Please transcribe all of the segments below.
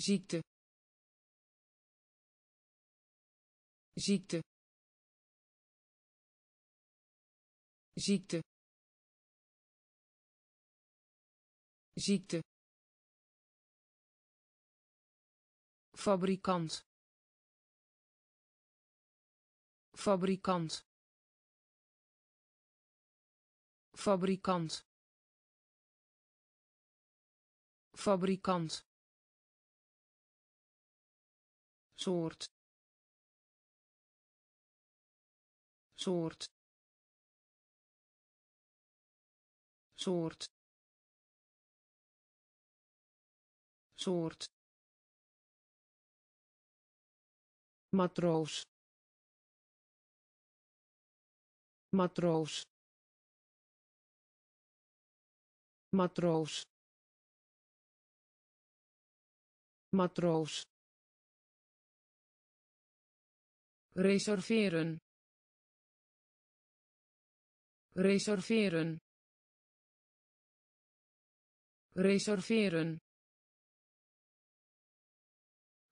ziekte. Ziekte. Ziekte. Ziekte. Fabrikant. Fabrikant. Fabrikant. Fabrikant soort soort soort soort. Matroos. Matroos. Matroos. Matroos reserveren. Reserveren. Reserveren.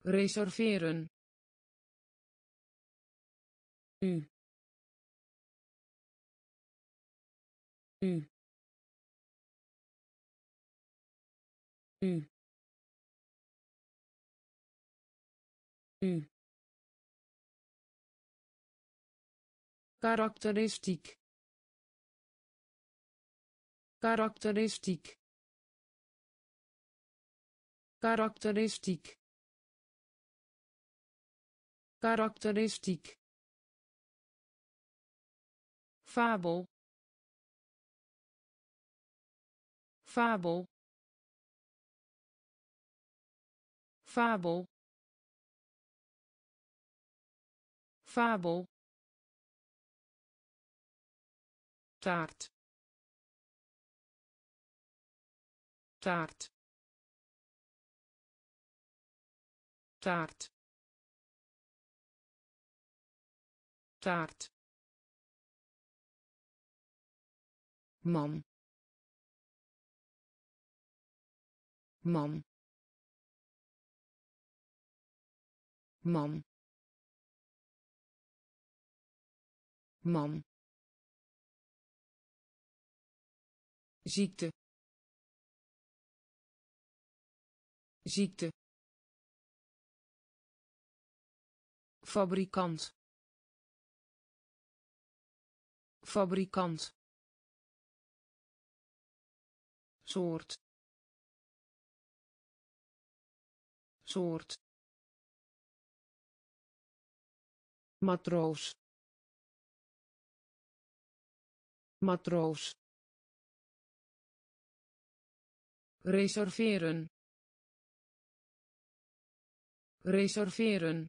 Reserveren. U. U. U. U karakteristiek. Karakteristiek. Karakteristiek. Karakteristiek. Fabel. Fabel. Fabel. Fabel taart. Taart. Taart. Taart. Man man man man ziekte. Ziekte. Fabrikant. Fabrikant. Soort. Soort. Matroos. Matroos reserveren. Reserveren.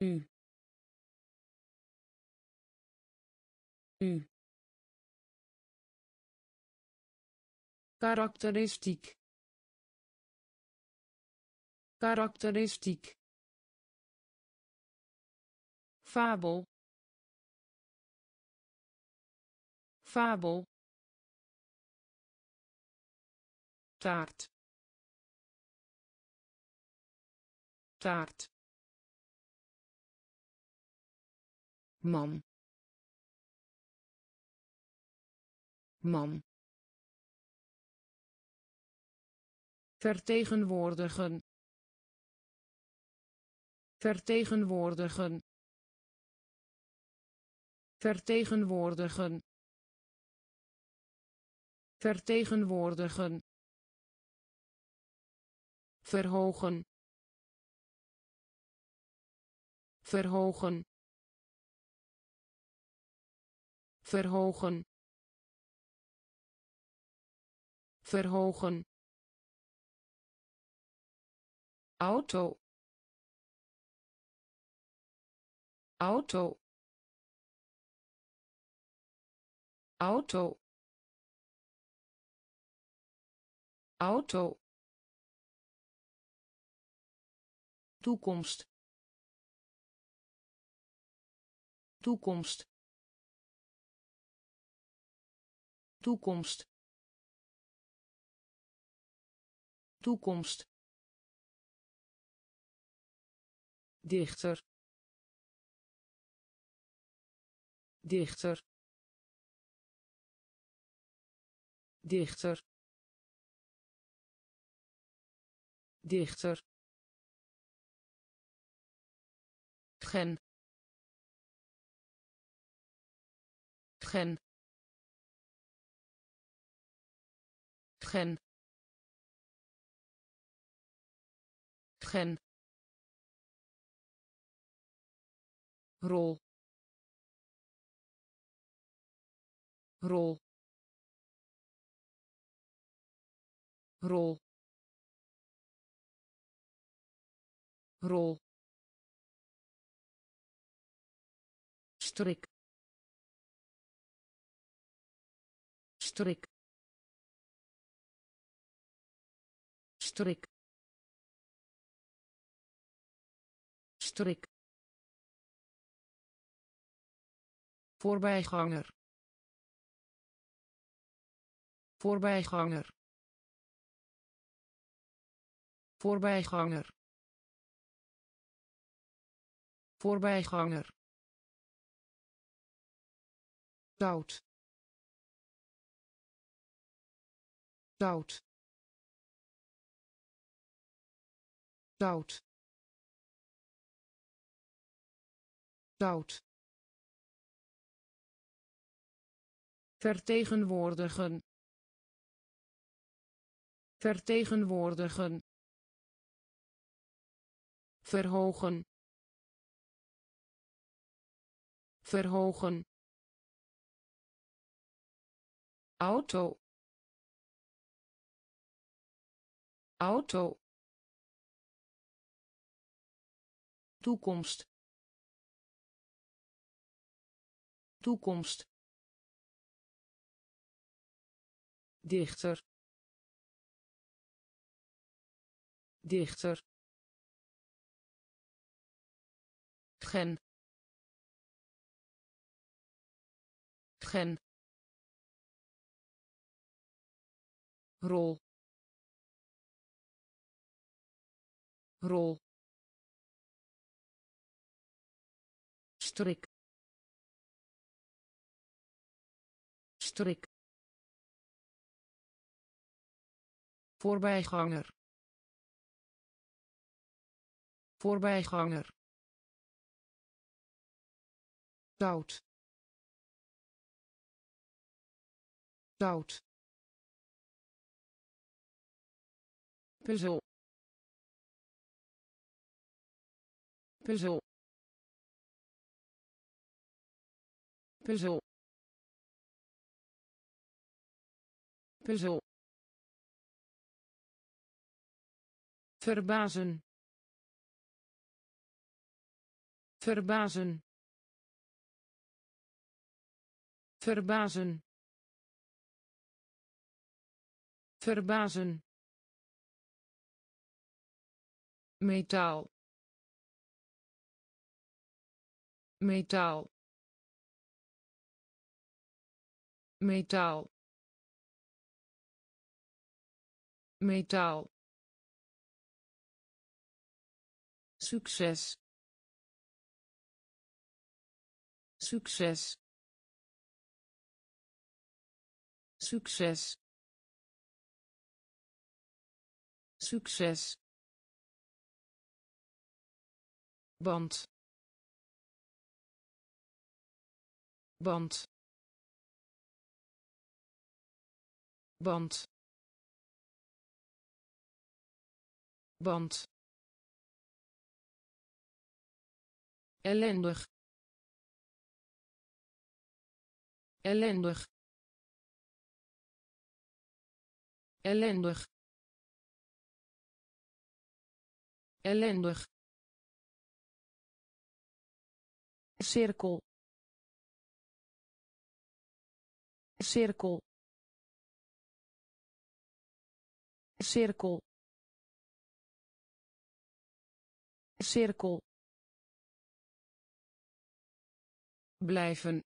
U. U. Karakteristiek. Karakteristiek. Fabel. Fabel taart taart man man vertegenwoordigen vertegenwoordigen vertegenwoordigen vertegenwoordigen verhogen. Verhogen. Verhogen. Verhogen. Auto. Auto. Auto. Auto toekomst. Toekomst. Toekomst. Toekomst. Dichter. Dichter. Dichter. Dichter gen. Gen. Gen. Gen. Rol. Rol. Rol. Rol strik. Strik. Strik. Strik. Voorbijganger. Voorbijganger. Voorbijganger. Voorbijganger zout zout zout zout vertegenwoordigen. Vertegenwoordigen. Verhogen. Verhogen auto. Auto. Toekomst. Toekomst. Dichter. Dichter. Gen. Gen rol. Rol. Strik. Strik. Voorbijganger. Voorbijganger. Zout zout puzzel puzzel puzzel puzzel. Verbazen verbazen. Verbazen verbazen metaal. Metaal. Metaal. Metaal. Succes. Succes. Succes. Succes band band band band ellendig. Ellendig. Ellendig. Ellendig cirkel. Cirkel. Cirkel. Cirkel. Blijven.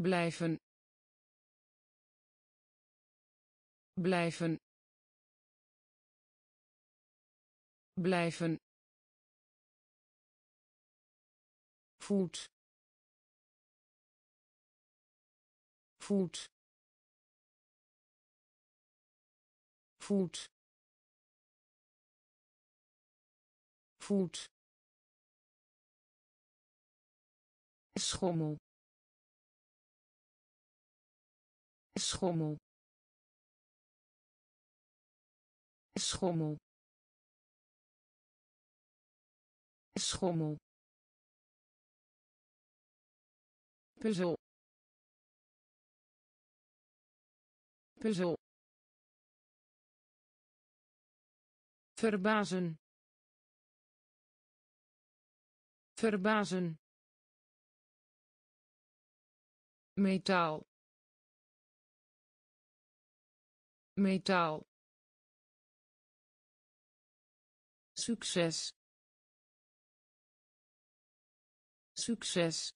Blijven. Blijven. Blijven voet voet voet voet schommel. Schommel. Schommel. Schommel puzzel. Puzzel. Verbazen. Verbazen. Metaal. Metaal. Succes. Succes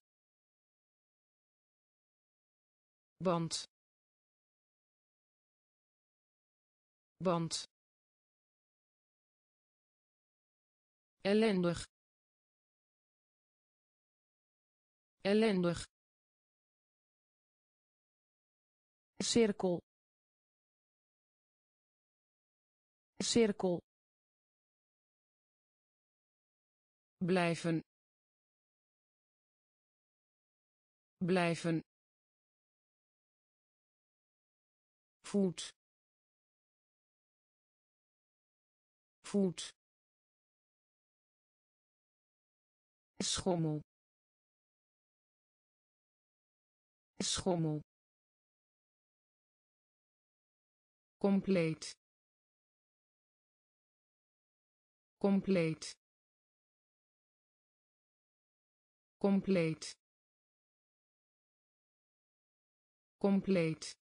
band band ellendig. Ellendig. Cirkel. Cirkel. Blijven. Blijven voet voet schommel. Schommel. Compleet. Compleet. Compleet. Compleet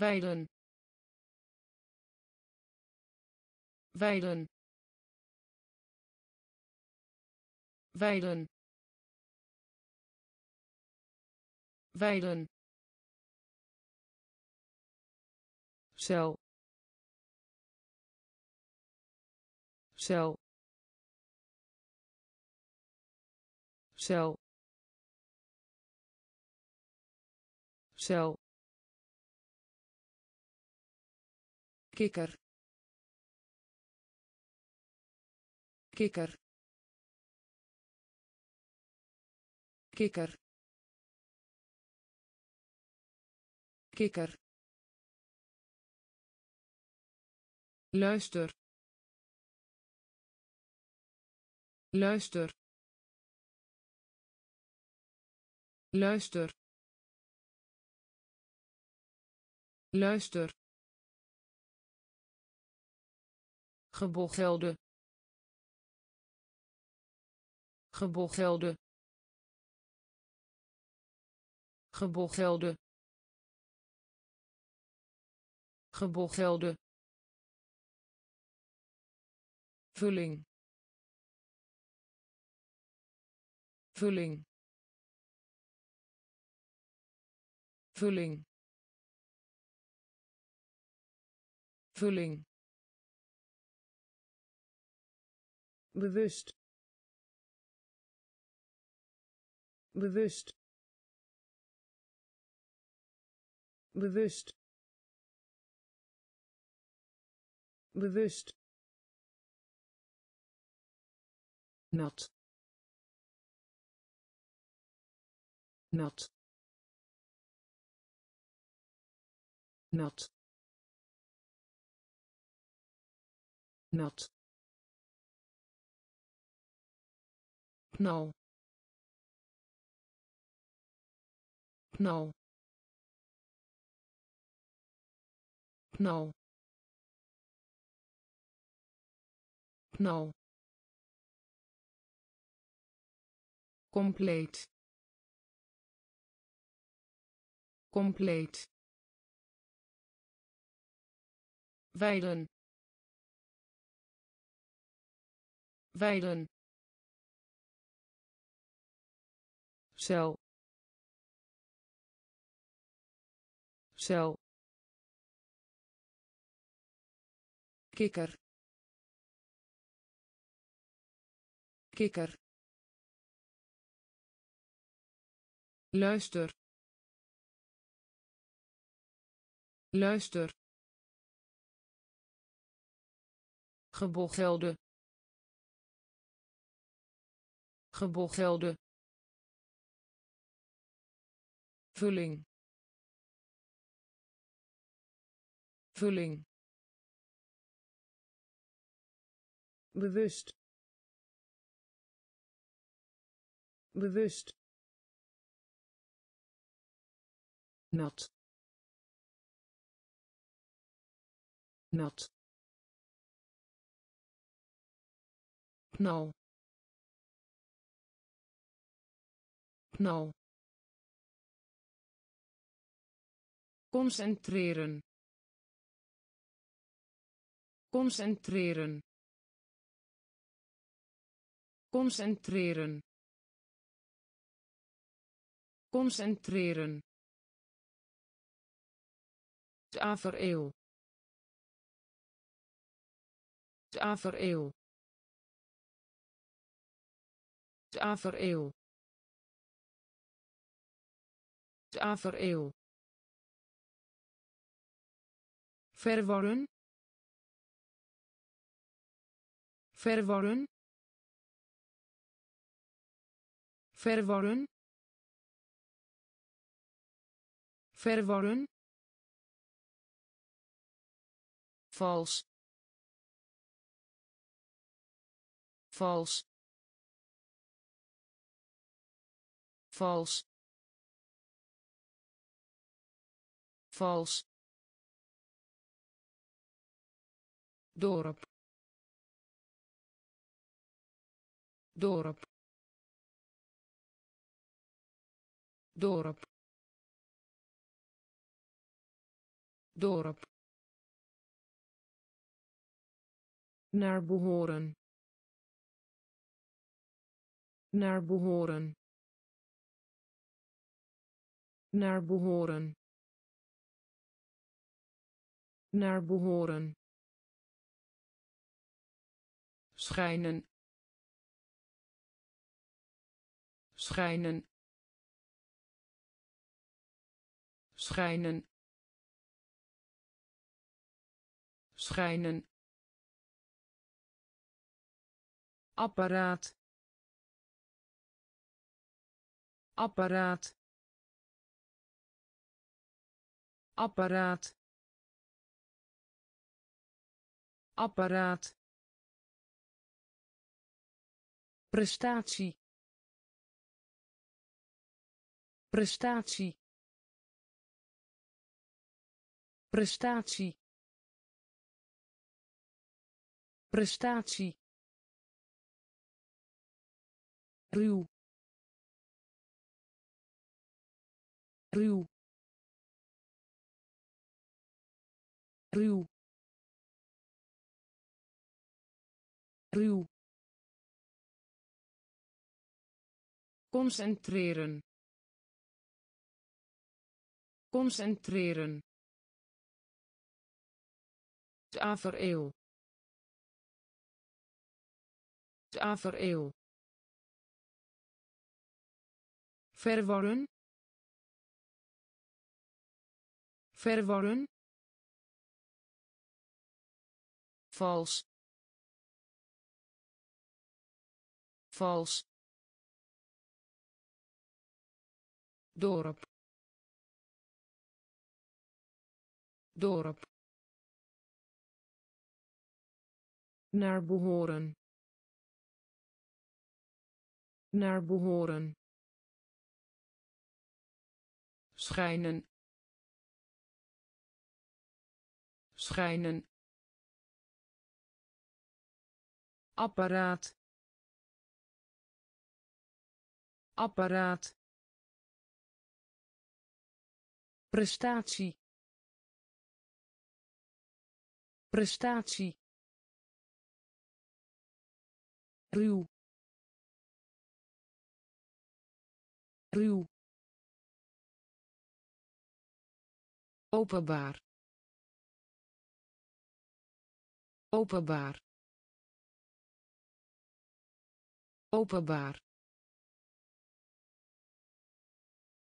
weiden. Weiden. Weiden. Weiden. Cel. Cel. Cel. Cel kikker. Kikker. Kikker. Kikker. Luister. Luister. Luister. Luister gebochelde gebochelde gebochelde gebochelde vulling. Vulling. Vulling. Vulling bewust. Bewust. Bewust. Bewust. Nat. Nat. Nat. Nat knal. Knal. Knal. Knal. Compleet. Compleet. Weiden. Weiden cel. Cel. Kikker. Kikker. Luister. Luister. Gebochelde gebochelde vulling. Vulling. Bewust. Bewust. Nat. Nat. Knal knal concentreren. Concentreren. Concentreren. Concentreren. Tafereel. Tafereel. Tafereel. Tafereel verworren verworren verworren verworren vals vals vals vals dorp. Dorp. Dorp. Dorp. Naar behoren. Naar behoren. Naar behoren. Naar behoren schijnen. Schijnen. Schijnen. Schijnen. Apparaat. Apparaat. Apparaat. Apparaat prestatie. Prestatie. Prestatie. Prestatie. Ruw. Ruw. Ruw. Ruw concentreren. Concentreren. Tafereel. Tafereel. Verworren verworren vals. Vals dorp. Dorp. Naar behoren. Naar behoren. Schijnen. Schijnen. Apparaat. Apparaat prestatie. Prestatie. Ruw. Ruw. Openbaar. Openbaar. Openbaar.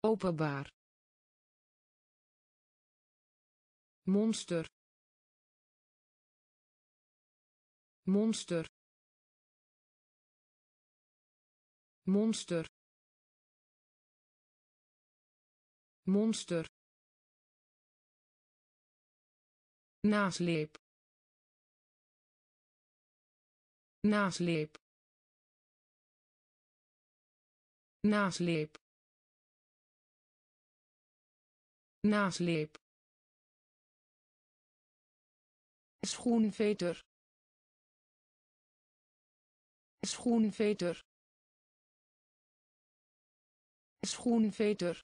Openbaar monster monster monster monster. Nasleep nasleep nasleep. Nasleep schoenveter. Schoenveter. Schoenveter.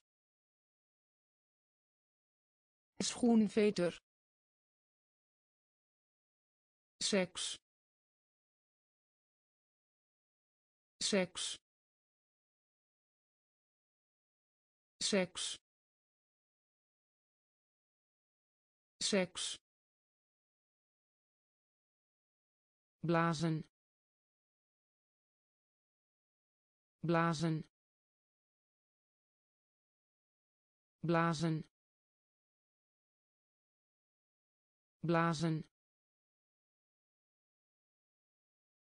Schoenveter. Seks. Seks. Seks. Seks blazen. Blazen. Blazen. Blazen.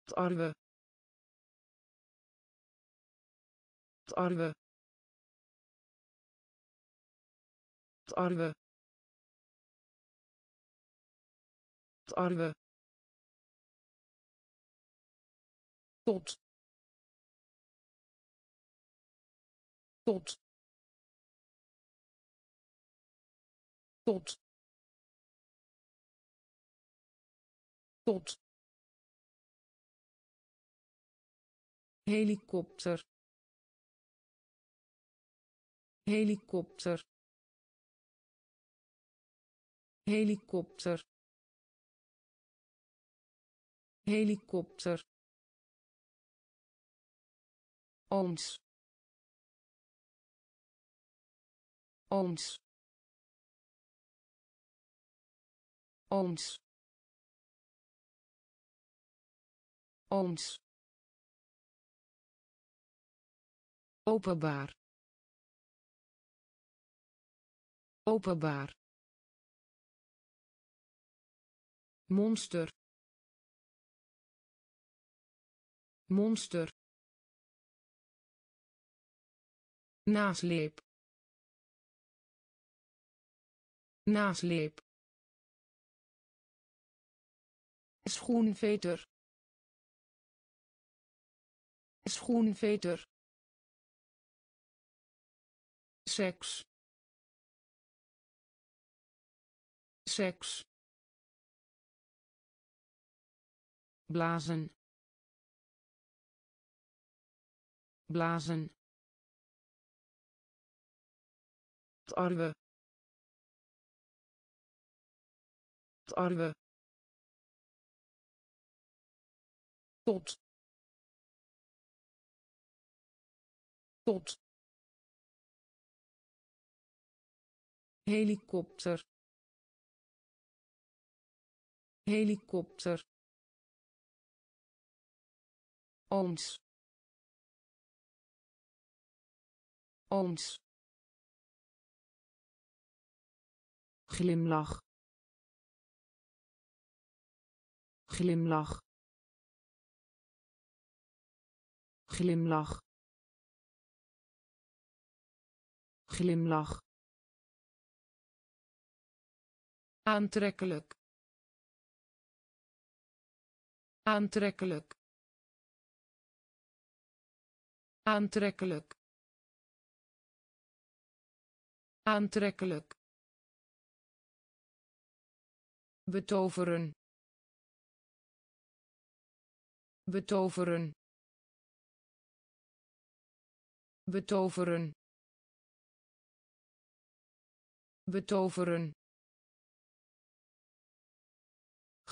Tarwe tarwe tarwe tarwe tot. Tot. Tot. Tot. Helikopter. Helikopter. Helikopter. Helikopter ooms ooms ooms ooms openbaar. Openbaar. Monster. Monster nasleep nasleep schoenveter schoenveter seks seks blazen blazen tarwe tarwe tot. Tot. Helikopter. Helikopter. Ooms ooms glimlach. Glimlach. Glimlach. Glimlach. Aantrekkelijk. Aantrekkelijk. Aantrekkelijk. Aantrekkelijk betoveren. Betoveren. Betoveren. Betoveren.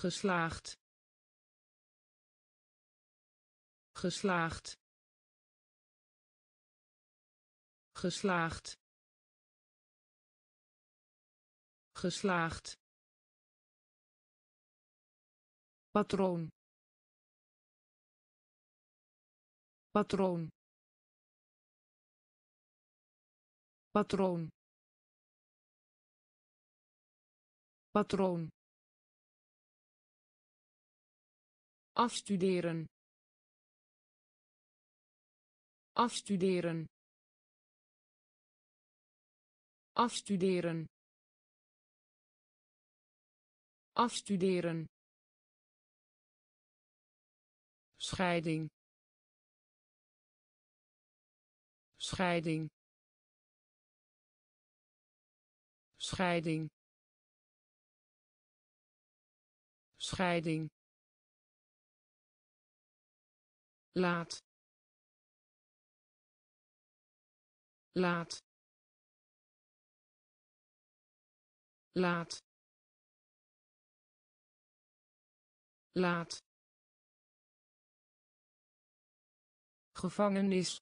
Geslaagd. Geslaagd. Geslaagd. Geslaagd patroon. Patroon. Patroon. Patroon. Afstuderen. Afstuderen. Afstuderen. Afstuderen scheiding. Scheiding. Scheiding. Scheiding. Laat. Laat. Laat. Laat gevangenis.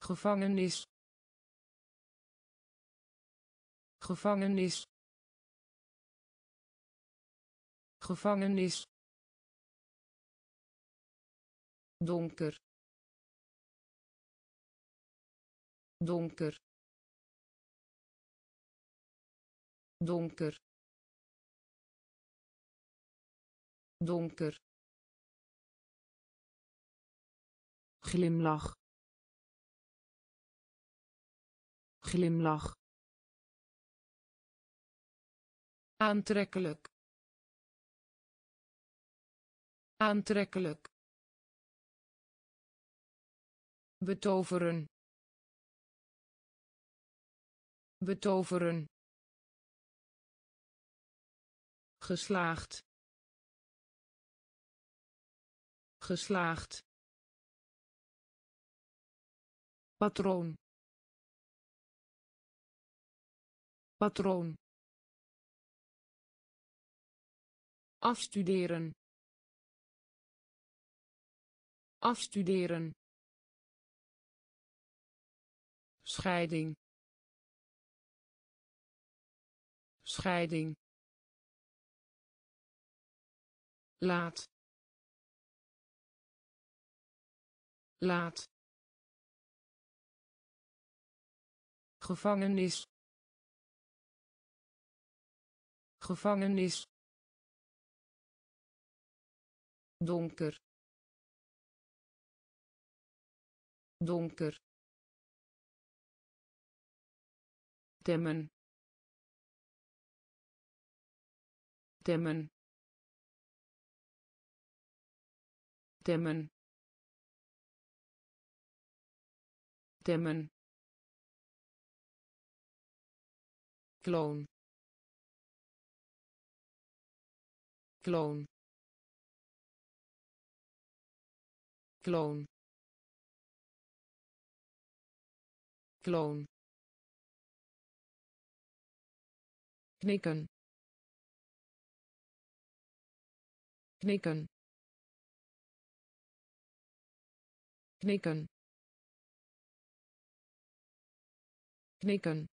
Gevangenis. Gevangenis. Gevangenis. Donker. Donker. Donker. Donker glimlach. Glimlach. Aantrekkelijk. Aantrekkelijk. Betoveren. Betoveren. Geslaagd. Geslaagd patroon. Patroon. Afstuderen. Afstuderen. Scheiding. Scheiding. Laat. Laat gevangenis. Gevangenis. Donker. Donker. Temmen. Temmen. Temmen. Temmen kloon. Kloon. Kloon. Kloon. Knikken. Knikken. Knikken. Knikken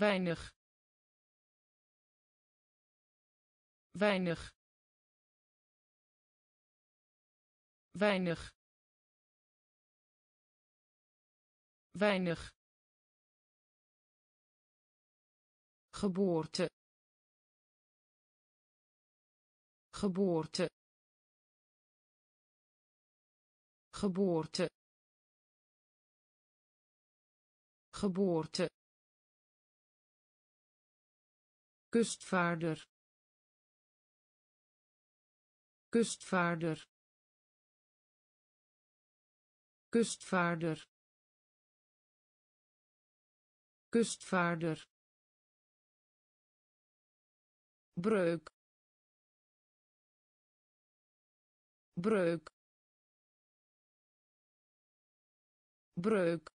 weinig. Weinig. Weinig. Weinig. Geboorte. Geboorte. Geboorte. Geboorte kustvaarder. Kustvaarder. Kustvaarder. Kustvaarder. Breuk. Breuk. Breuk.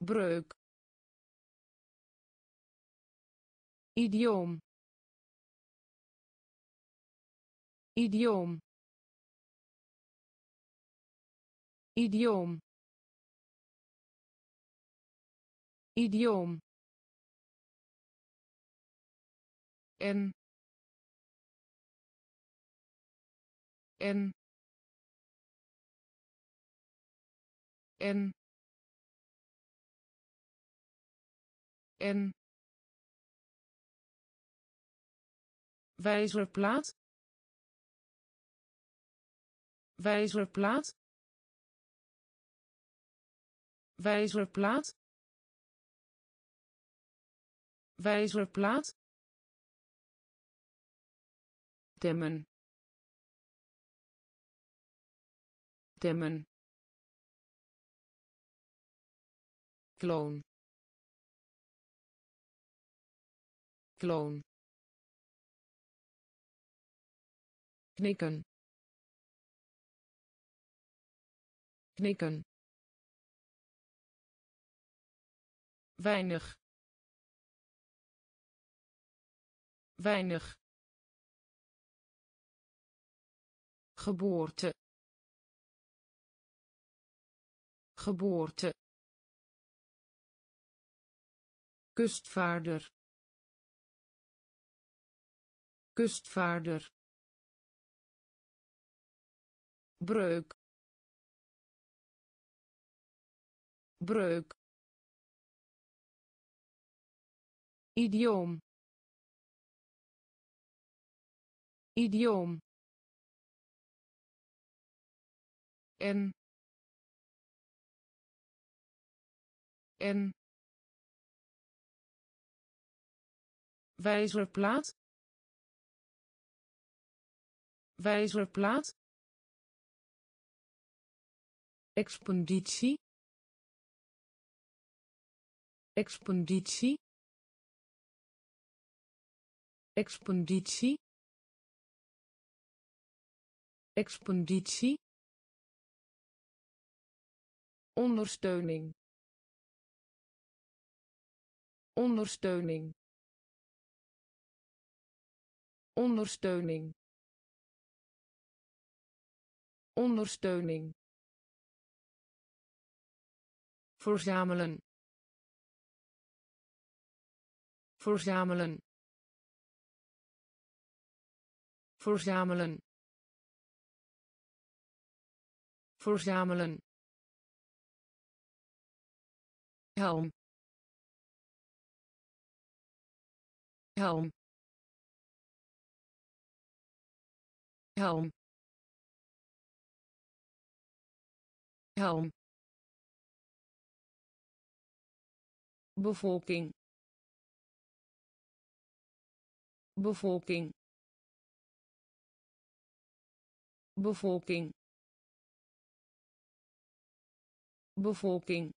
Breuk idioom idioom idioom idioom en. En. En. En wijzerplaat wijzerplaat wijzerplaat wijzerplaat. Temmen temmen kloon. Kloon knikken. Knikken. Weinig. Weinig. Geboorte. Geboorte. Kustvaarder. Kustvaarder breuk. Breuk. Idioom. Idioom. En. En. Wijzerplaat. Wijzerplaat expeditie expeditie expeditie expeditie ondersteuning. Ondersteuning. Ondersteuning. Ondersteuning verzamelen. Verzamelen. Verzamelen. Verzamelen. Helm. Helm. Helm. Helm bevolking bevolking bevolking bevolking.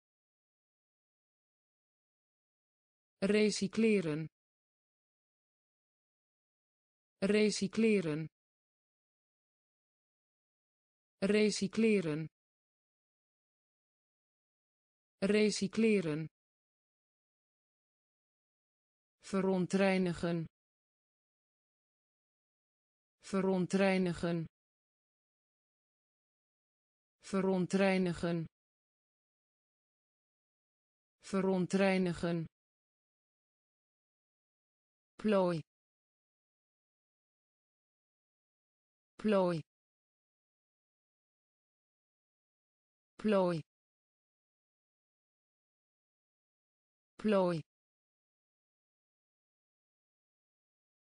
Recycleren. Recycleren. Recycleren. Recycleren verontreinigen. Verontreinigen. Verontreinigen. Verontreinigen. Plooi. Plooi. Plooi. Plooi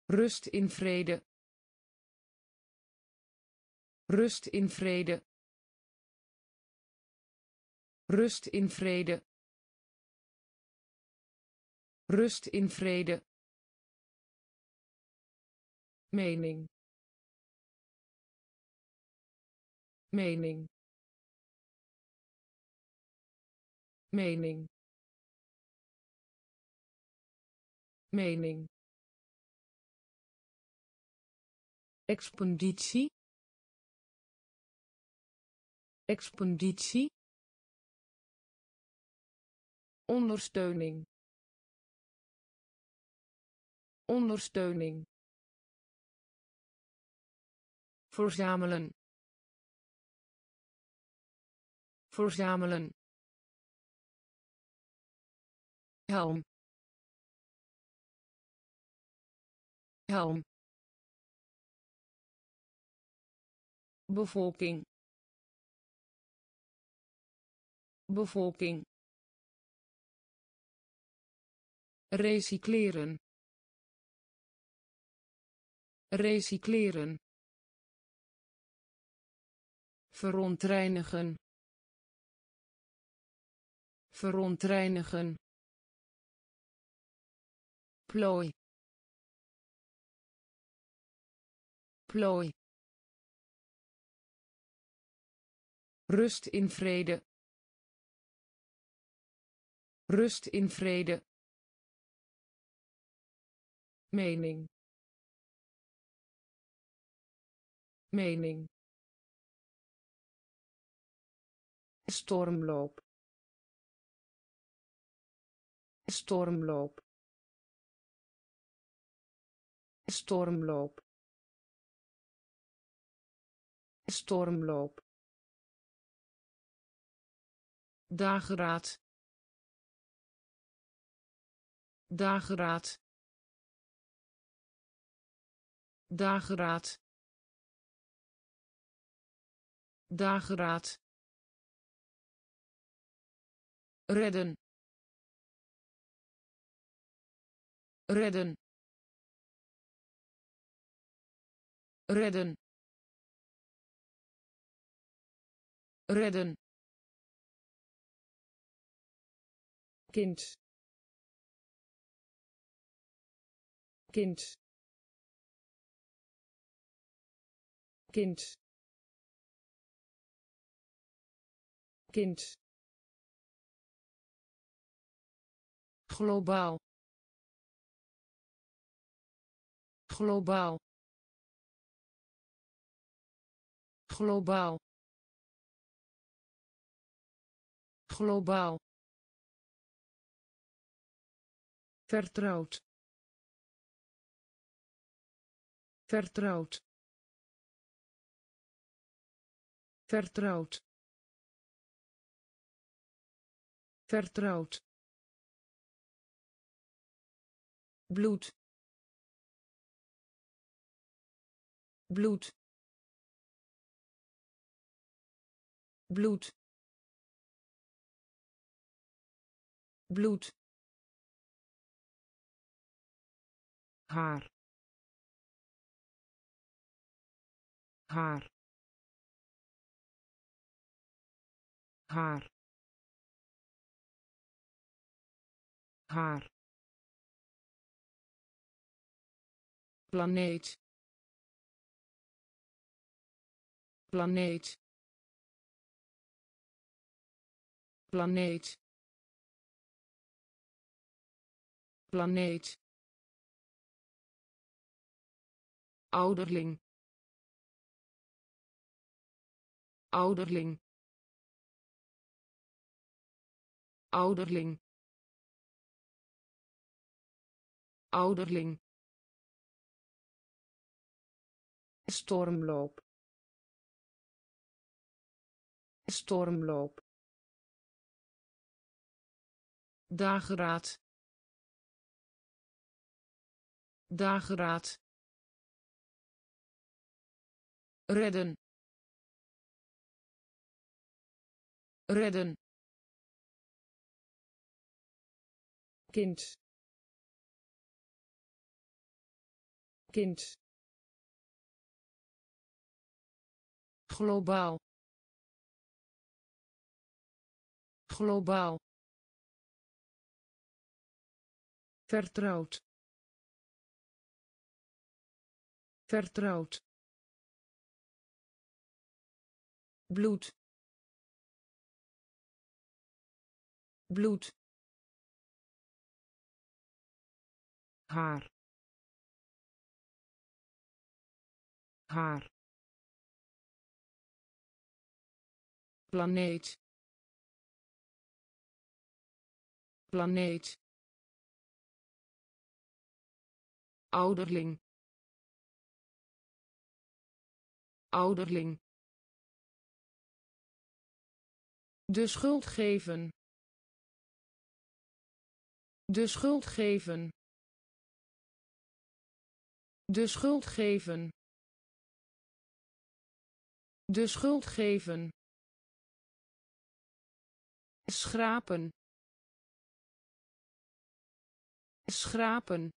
rust in vrede. Rust in vrede. Rust in vrede. Rust in vrede. Mening. Mening. Mening. Mening expeditie expeditie ondersteuning. Ondersteuning. Verzamelen. Verzamelen. Helm. Helm bevolking bevolking recycleren recycleren verontreinigen verontreinigen plooi plooi rust in vrede. Rust in vrede. Mening. Mening. Stormloop. Stormloop. Stormloop. Stormloop dageraad. Dageraad. Dageraad. Dageraad. Redden. Redden. Redden. Redden kind. Kind. Kind. Kind. Globaal. Globaal. Globaal. Globaal vertrouwd. Vertrouwd. Vertrouwd. Vertrouwd. Bloed. Bloed. Bloed. Bloed haar. Haar. Haar. Haar. Planeet. Planeet. Planeet. Planeet ouderling. Ouderling. Ouderling. Ouderling. Stormloop. Stormloop. Dageraad. Dageraad redden. Redden. Kind. Kind. Globaal. Globaal. Vertrouwd. Vertrouwd bloed. Bloed. Haar. Haar. Planeet. Planeet. Ouderling. Ouderling De schuld geven. De schuld geven. De schuld geven. De schuld geven. Schrapen. Schrapen.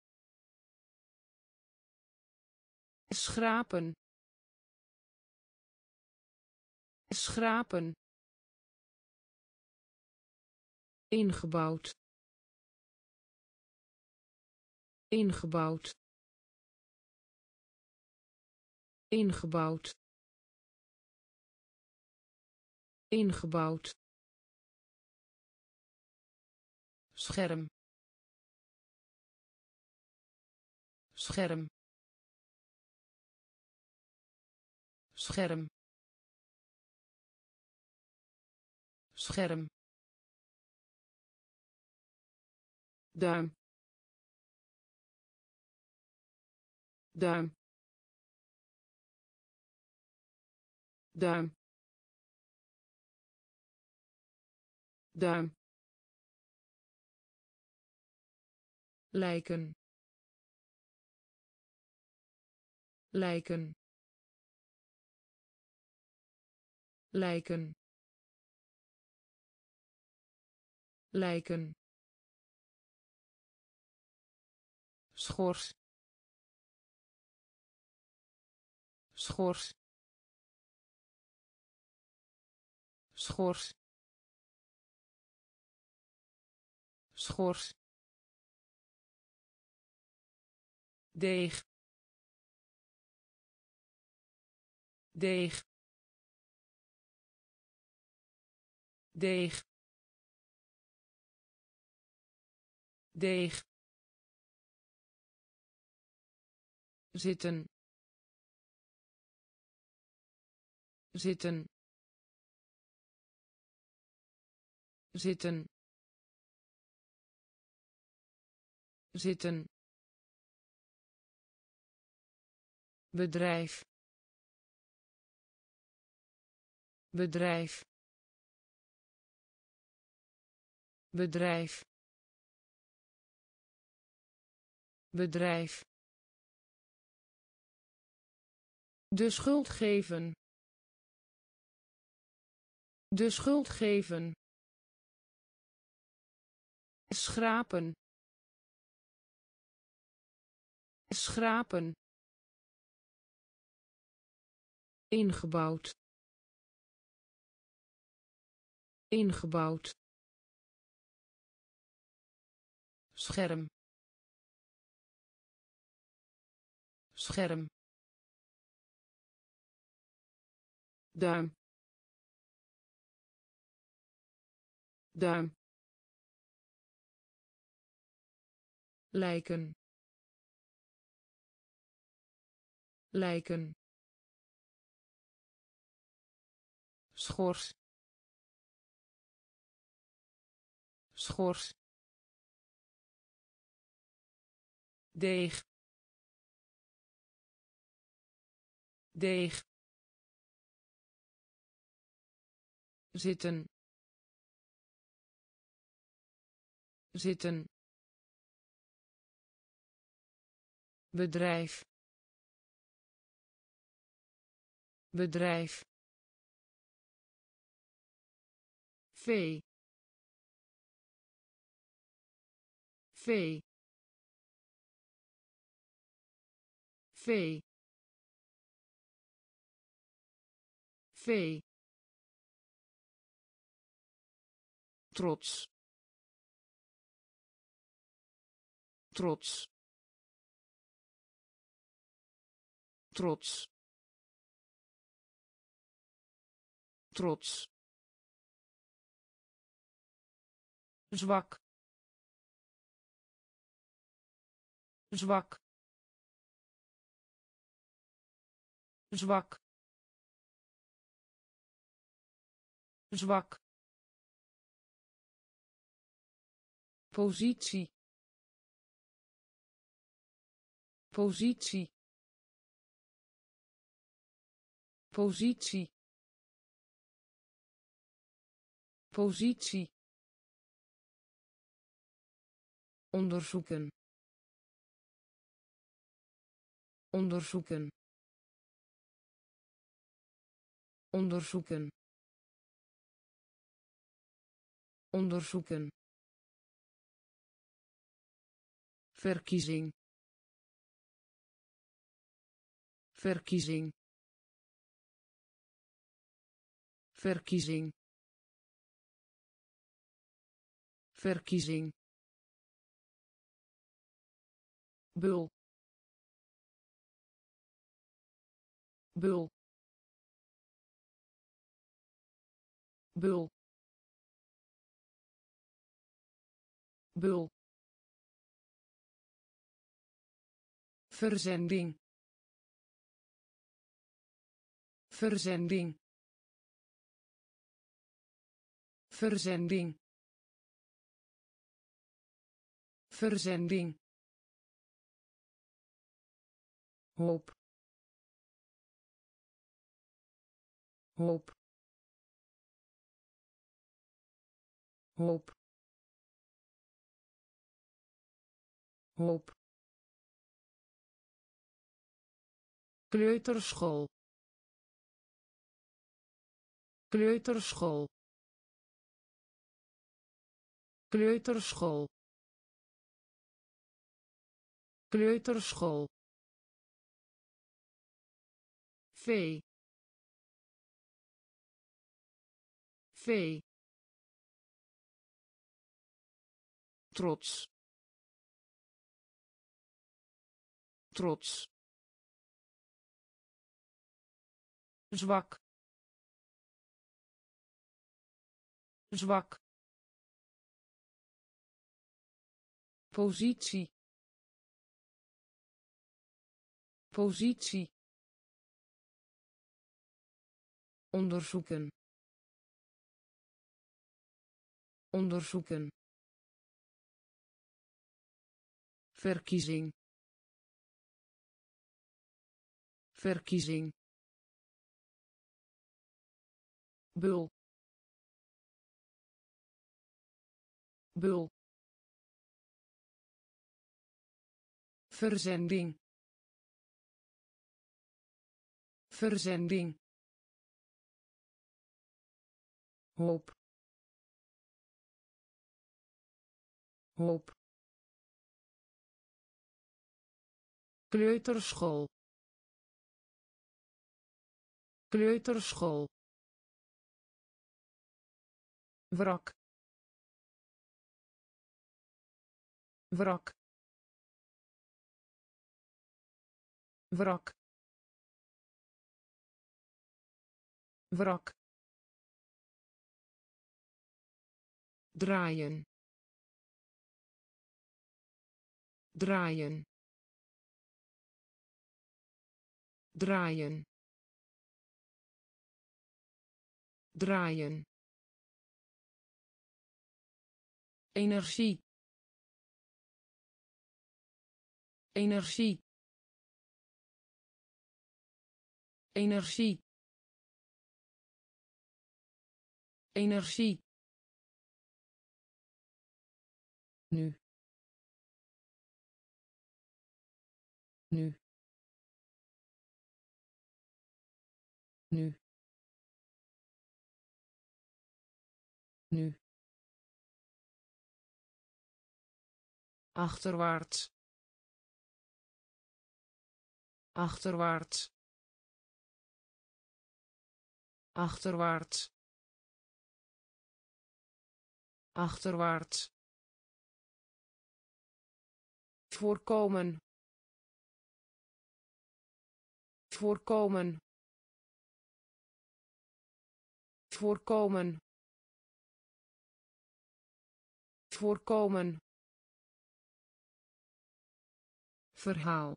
Schrapen. Schrapen. Ingebouwd. Ingebouwd. Ingebouwd. Ingebouwd. Scherm. Scherm. Scherm. Scherm duim duim duim duim lijken. Lijken. Lijken. Lijken schors. Schors. Schors. Schors. Deeg. Deeg. Deeg. Deeg zitten. Zitten. Zitten. Zitten. Bedrijf. Bedrijf. Bedrijf. Bedrijf De schuld geven. De schuld geven. Schrapen. Schrapen. Ingebouwd. Ingebouwd. Scherm. Scherm. Duim duim lijken. Lijken. Schors. Schors. Deeg. Deeg zitten. Zitten. Bedrijf. Bedrijf. Vee. Vee. Vee. Vee trots. Trots. Trots. Trots. Zwak. Zwak. Zwak. Zwak positie. Positie. Positie. Positie. Onderzoeken. Onderzoeken. Onderzoeken. Onderzoeken verkiezing. Verkiezing. Verkiezing. Verkiezing. Bul. Bul. Bul. Bul verzending. Verzending. Verzending. Verzending. Hoop. Hoop. Hoop. Hoop kleuterschool. Kleuterschool. Kleuterschool. Kleuterschool. Vee vee trots. Trots zwak zwak positie positie onderzoeken onderzoeken verkiezing verkiezing bul. Bul. Verzending. Verzending. Hoop. Hoop. Kleuterschool. Kleuterschool wrak wrak wrak wrak draaien. Draaien. Draaien. Draaien energie. Energie. Energie. Energie. Nu. Nu. Nu. Nu achterwaarts. Achterwaarts. Achterwaarts. Achterwaarts. Voorkomen. Voorkomen. Voorkomen. Voorkomen verhaal.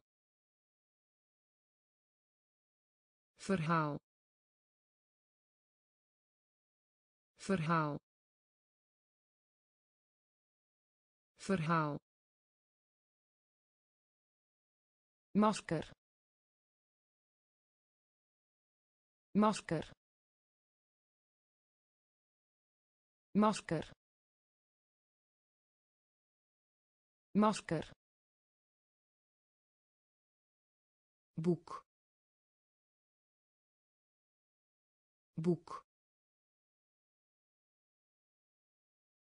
Verhaal. Verhaal. Verhaal. Masker. Masker. Masker. Masker boek. Boek.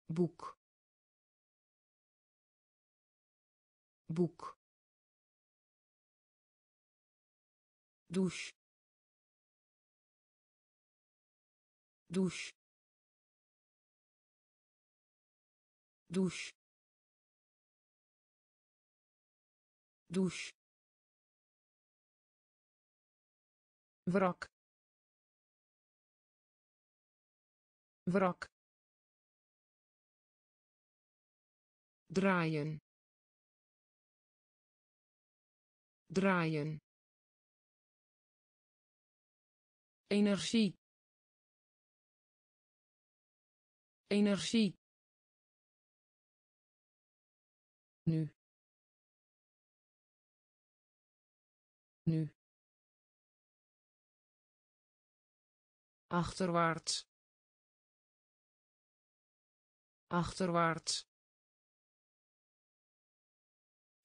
Boek. Boek. Douche. Douche. Douche. Douche wrak wrak draaien. Draaien. Energie. Energie. Nu. Nu achterwaarts. Achterwaarts.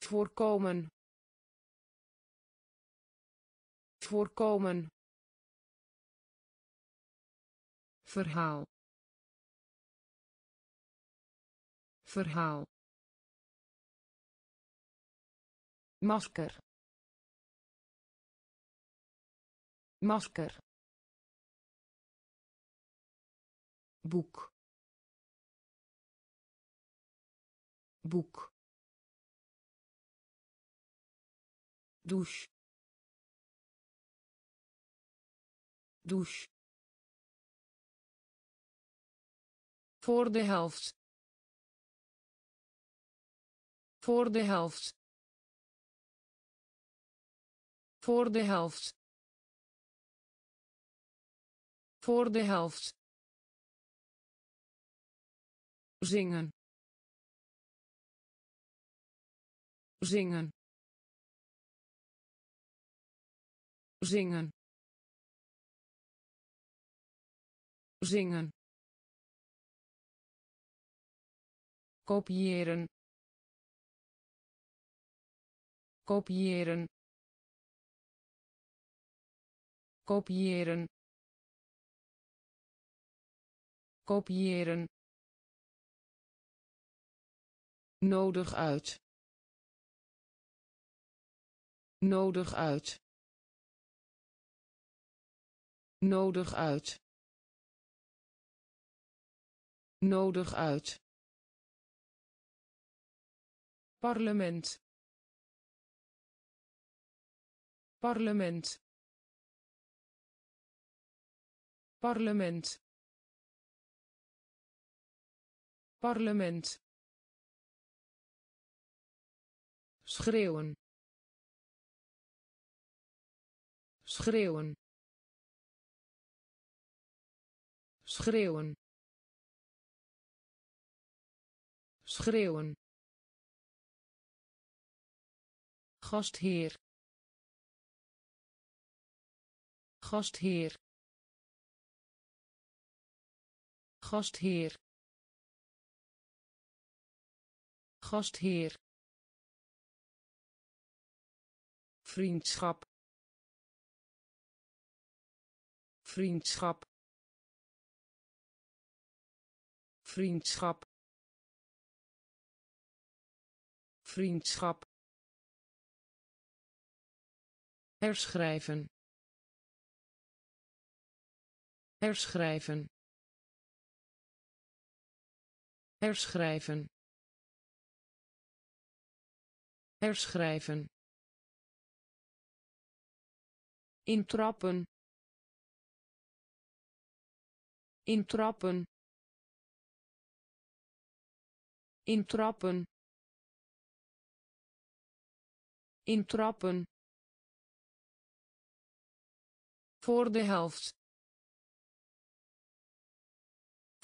Voorkomen. Voorkomen. Verhaal. Verhaal. Masker. Masker boek. Boek. Douche. Douche. Voor de helft. Voor de helft. Voor de helft. Voor de helft zingen. Zingen. Zingen. Zingen. Kopiëren. Kopiëren. Kopiëren. Kopiëren nodig uit. Nodig uit. Nodig uit. Nodig uit. Parlement. Parlement. Parlement. Parlement schreeuwen. Schreeuwen. Schreeuwen. Schreeuwen. Gastheer. Gastheer. Gastheer. Gastheer vriendschap. Vriendschap. Vriendschap. Vriendschap. Herschrijven. Herschrijven. Herschrijven. Herschrijven intrappen. Intrappen. Intrappen. Intrappen. Voor de helft.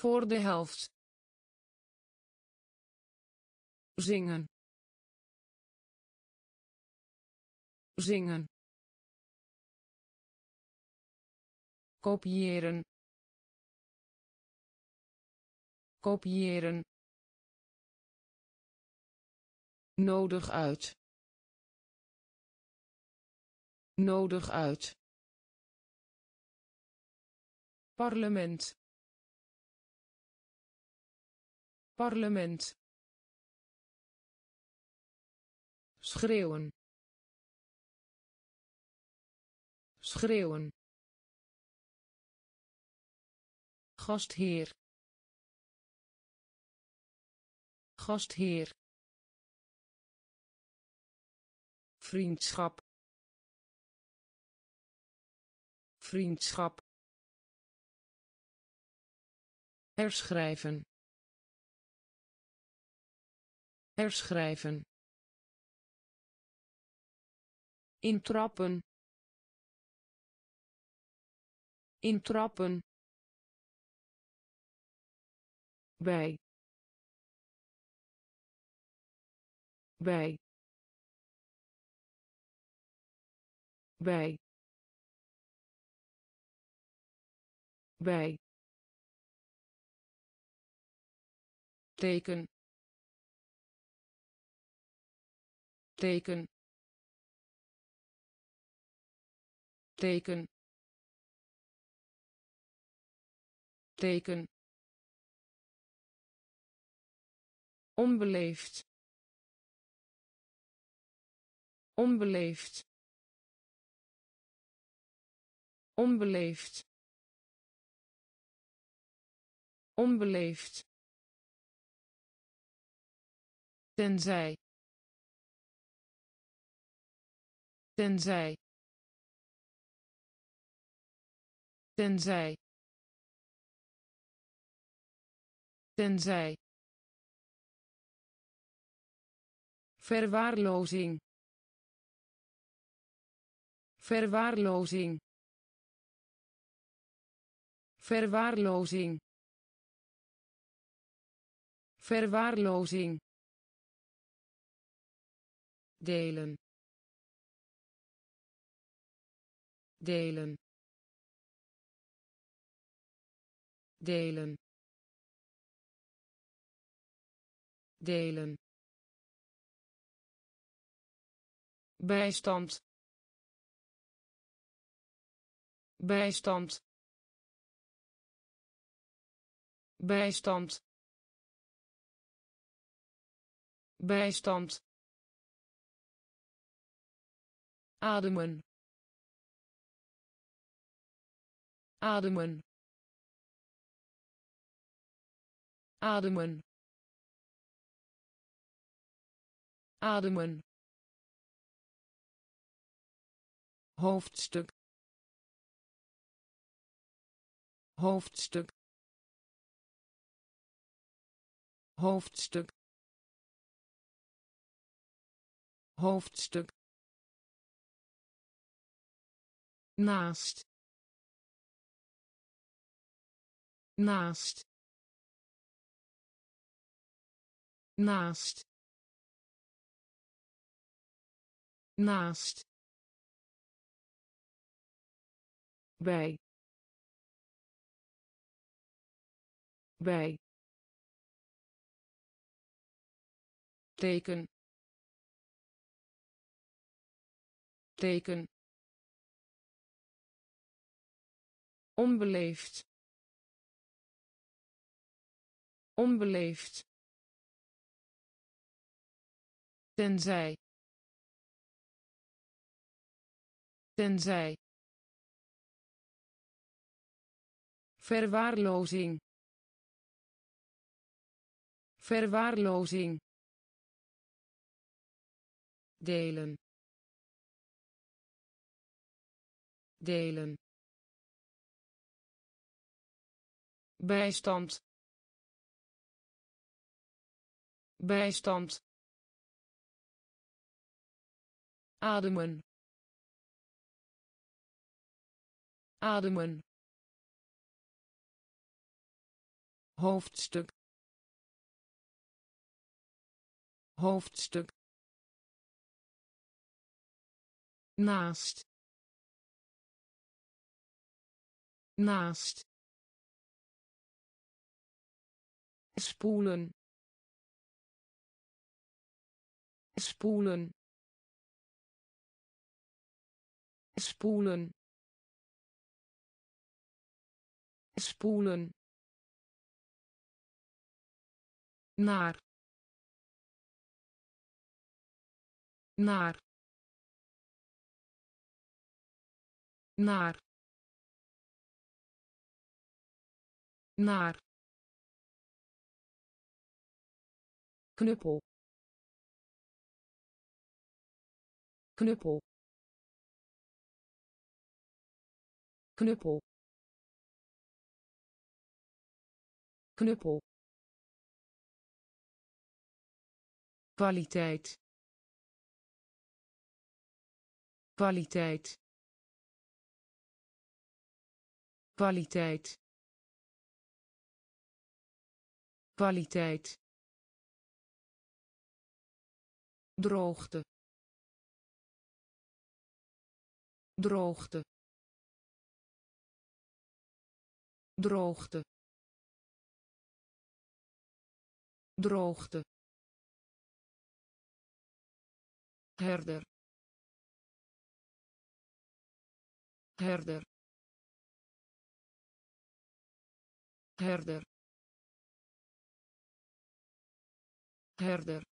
Voor de helft. Zingen. Zingen kopiëren. Kopiëren. Nodig uit. Nodig uit. Parlement. Parlement. Schreeuwen. Schreeuwen gastheer. Gastheer. Vriendschap. Vriendschap. Herschrijven. Herschrijven. Intrappen. Intrappen bij. Bij. Bij. Bij. Teken. Teken. Teken. Teken onbeleefd onbeleefd onbeleefd onbeleefd. Tenzij tenzij tenzij tenzij verwaarlozing. Verwaarlozing. Verwaarlozing. Verwaarlozing. Delen. Delen. Delen. Delen bijstand. Bijstand. Bijstand. Bijstand. Ademen. Ademen. Ademen. Ademen hoofdstuk. Hoofdstuk. Hoofdstuk. Hoofdstuk. Naast. Naast. Naast. Naast bij. Bij. Teken. Teken. Onbeleefd. Onbeleefd. Tenzij. Tenzij verwaarlozing. Verwaarlozing. Delen. Delen. Bijstand. Bijstand. Ademen. Ademen hoofdstuk. Hoofdstuk. Naast. Naast. Spoelen. Spoelen. Spoelen. Spoelen naar naar naar naar. Knuppel. Knuppel. Knuppel. Knuppel kwaliteit. Kwaliteit. Kwaliteit. Kwaliteit. Droogte. Droogte. Droogte. Droogte herder. Herder. Herder. Herder.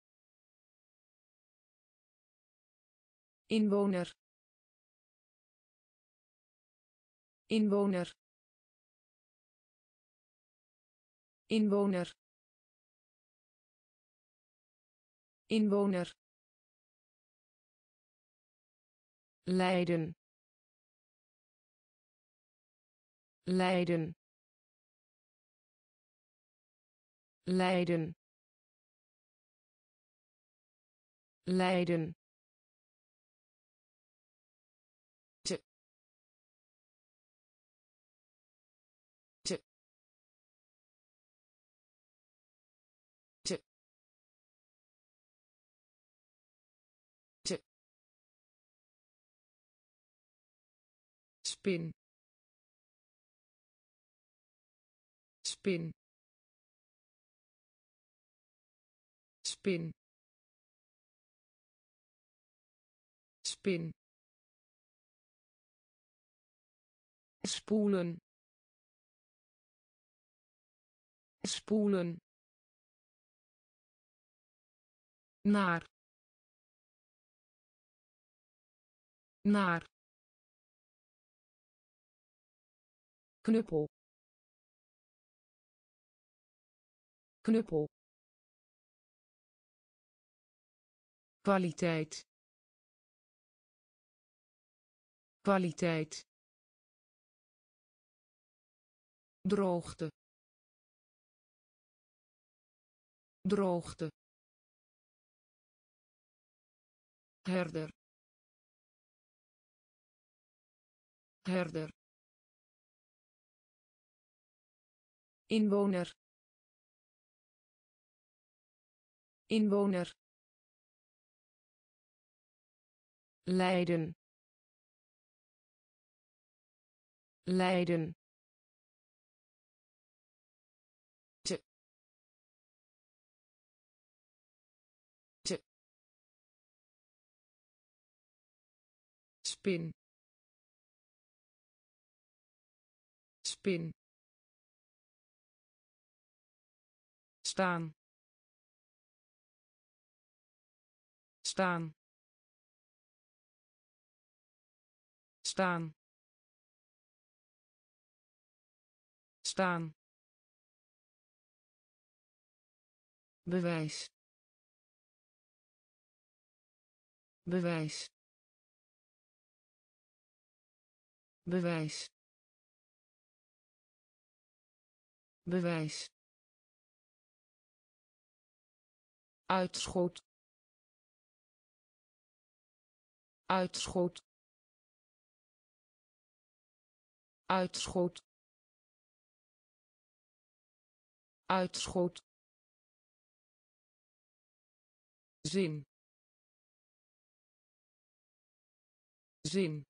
Inwoner. Inwoner. Inwoner. Inwoner Leiden. Leiden. Leiden. Leiden spin. Spin. Spin. Spin. Spoelen. Spoelen. Naar. Naar knuppel. Knuppel. Kwaliteit. Kwaliteit. Droogte. Droogte. Herder. Herder inwoner. Inwoner. Leiden. Leiden. Te te spin. Spin staan. Staan. Staan. Staan. Bewijs. Bewijs. Bewijs. Bewijs uitschot. Uitschot. Uitschot. Uitschot. Zin. Zin.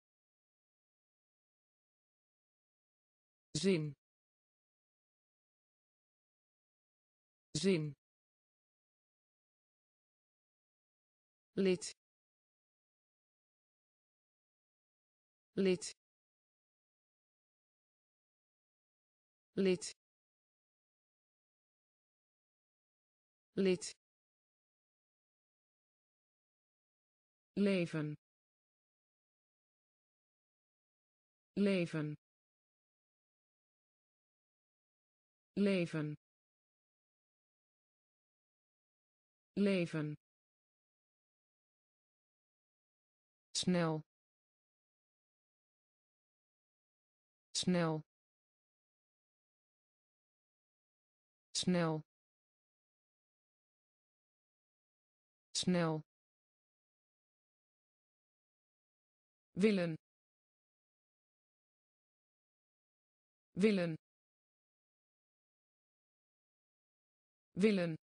Zin. Zin lid. Lid. Lid. Lid. Leven. Leven. Leven. Leven snel. Snel. Snel. Snel. Willen. Willen. Willen.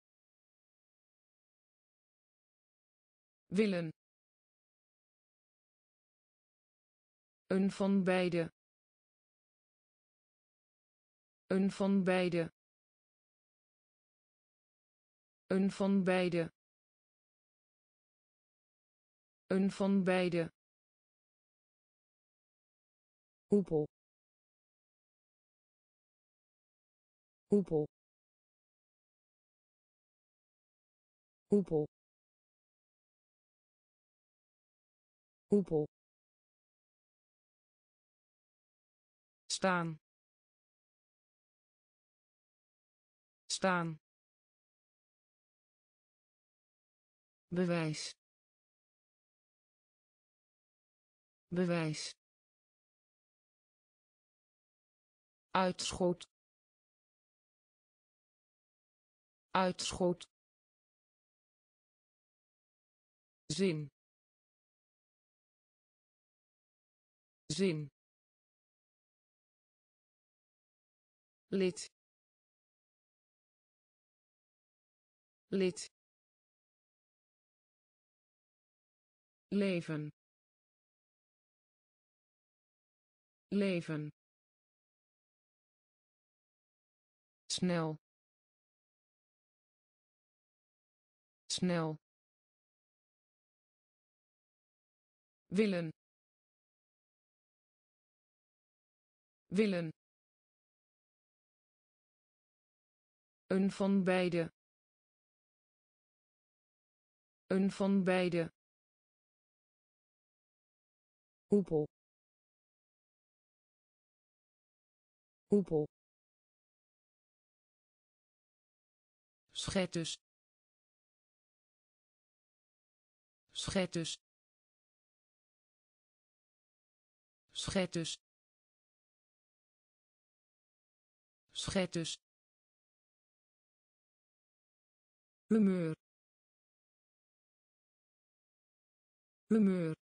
Willen een van beide. Een van beide. Een van beide. Een van beide. Hoepel. Hoepel. Hoepel. Hoepel staan. Staan. Bewijs. Bewijs. Uitschot. Uitschot. Zin. Zin lid. Lid. Leven. Leven. Snel. Snel. Willen. Willen een van beide. Een van beide. Hoepel. Hoepel. Schetters. Schetters. Schetters. Schetters humeur humeur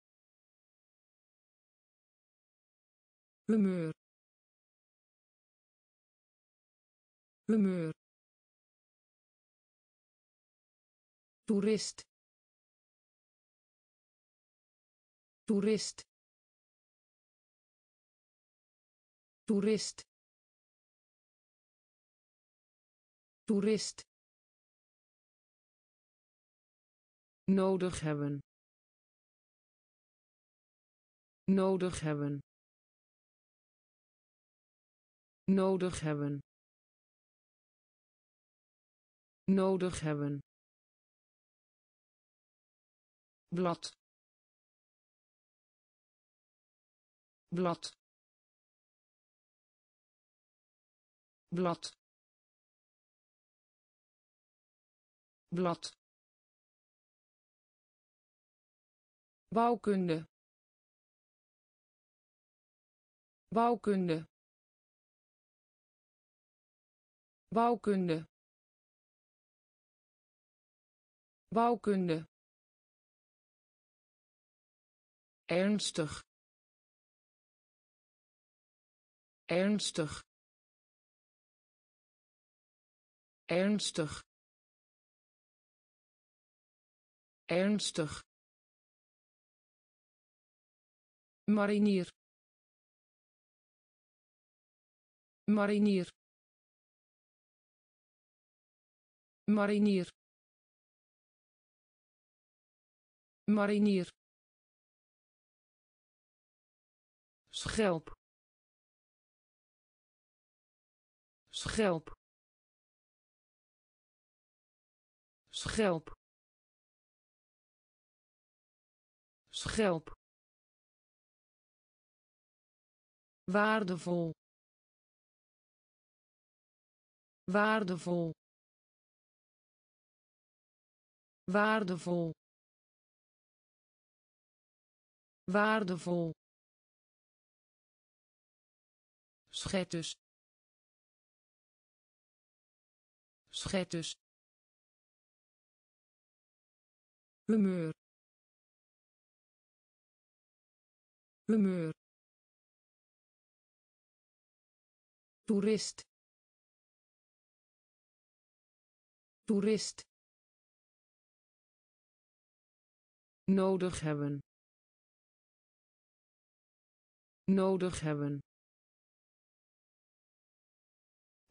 humeur humeur toerist. Toerist. Toerist. Toerist nodig hebben. Nodig hebben. Nodig hebben. Nodig hebben. Blad. Blad. Blad. Blad bouwkunde. Bouwkunde. Bouwkunde. Bouwkunde. Ernstig. Ernstig. Ernstig. Ernstig marinier marinier marinier marinier schelp. Schelp. Schelp. Schelp waardevol. Waardevol. Waardevol. Waardevol. Schetters. Schetters. Humeur. Humeur toerist toerist nodig hebben nodig hebben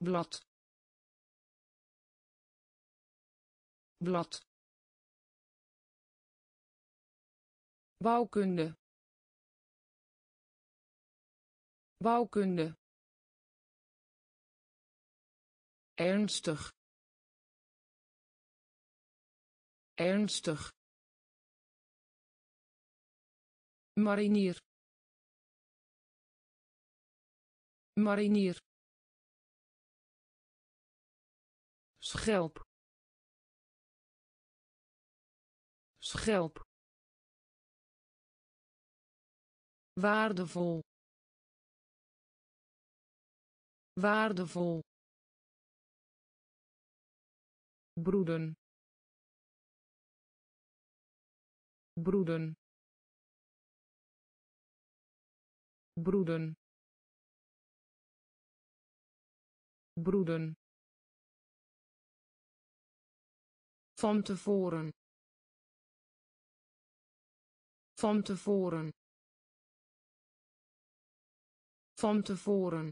blad blad bouwkunde bouwkunde ernstig. Ernstig. Marinier. Marinier. Schelp. Schelp. Waardevol. Waardevol broeden. Broeden. Broeden. Broeden. Van tevoren. Van tevoren. Van tevoren.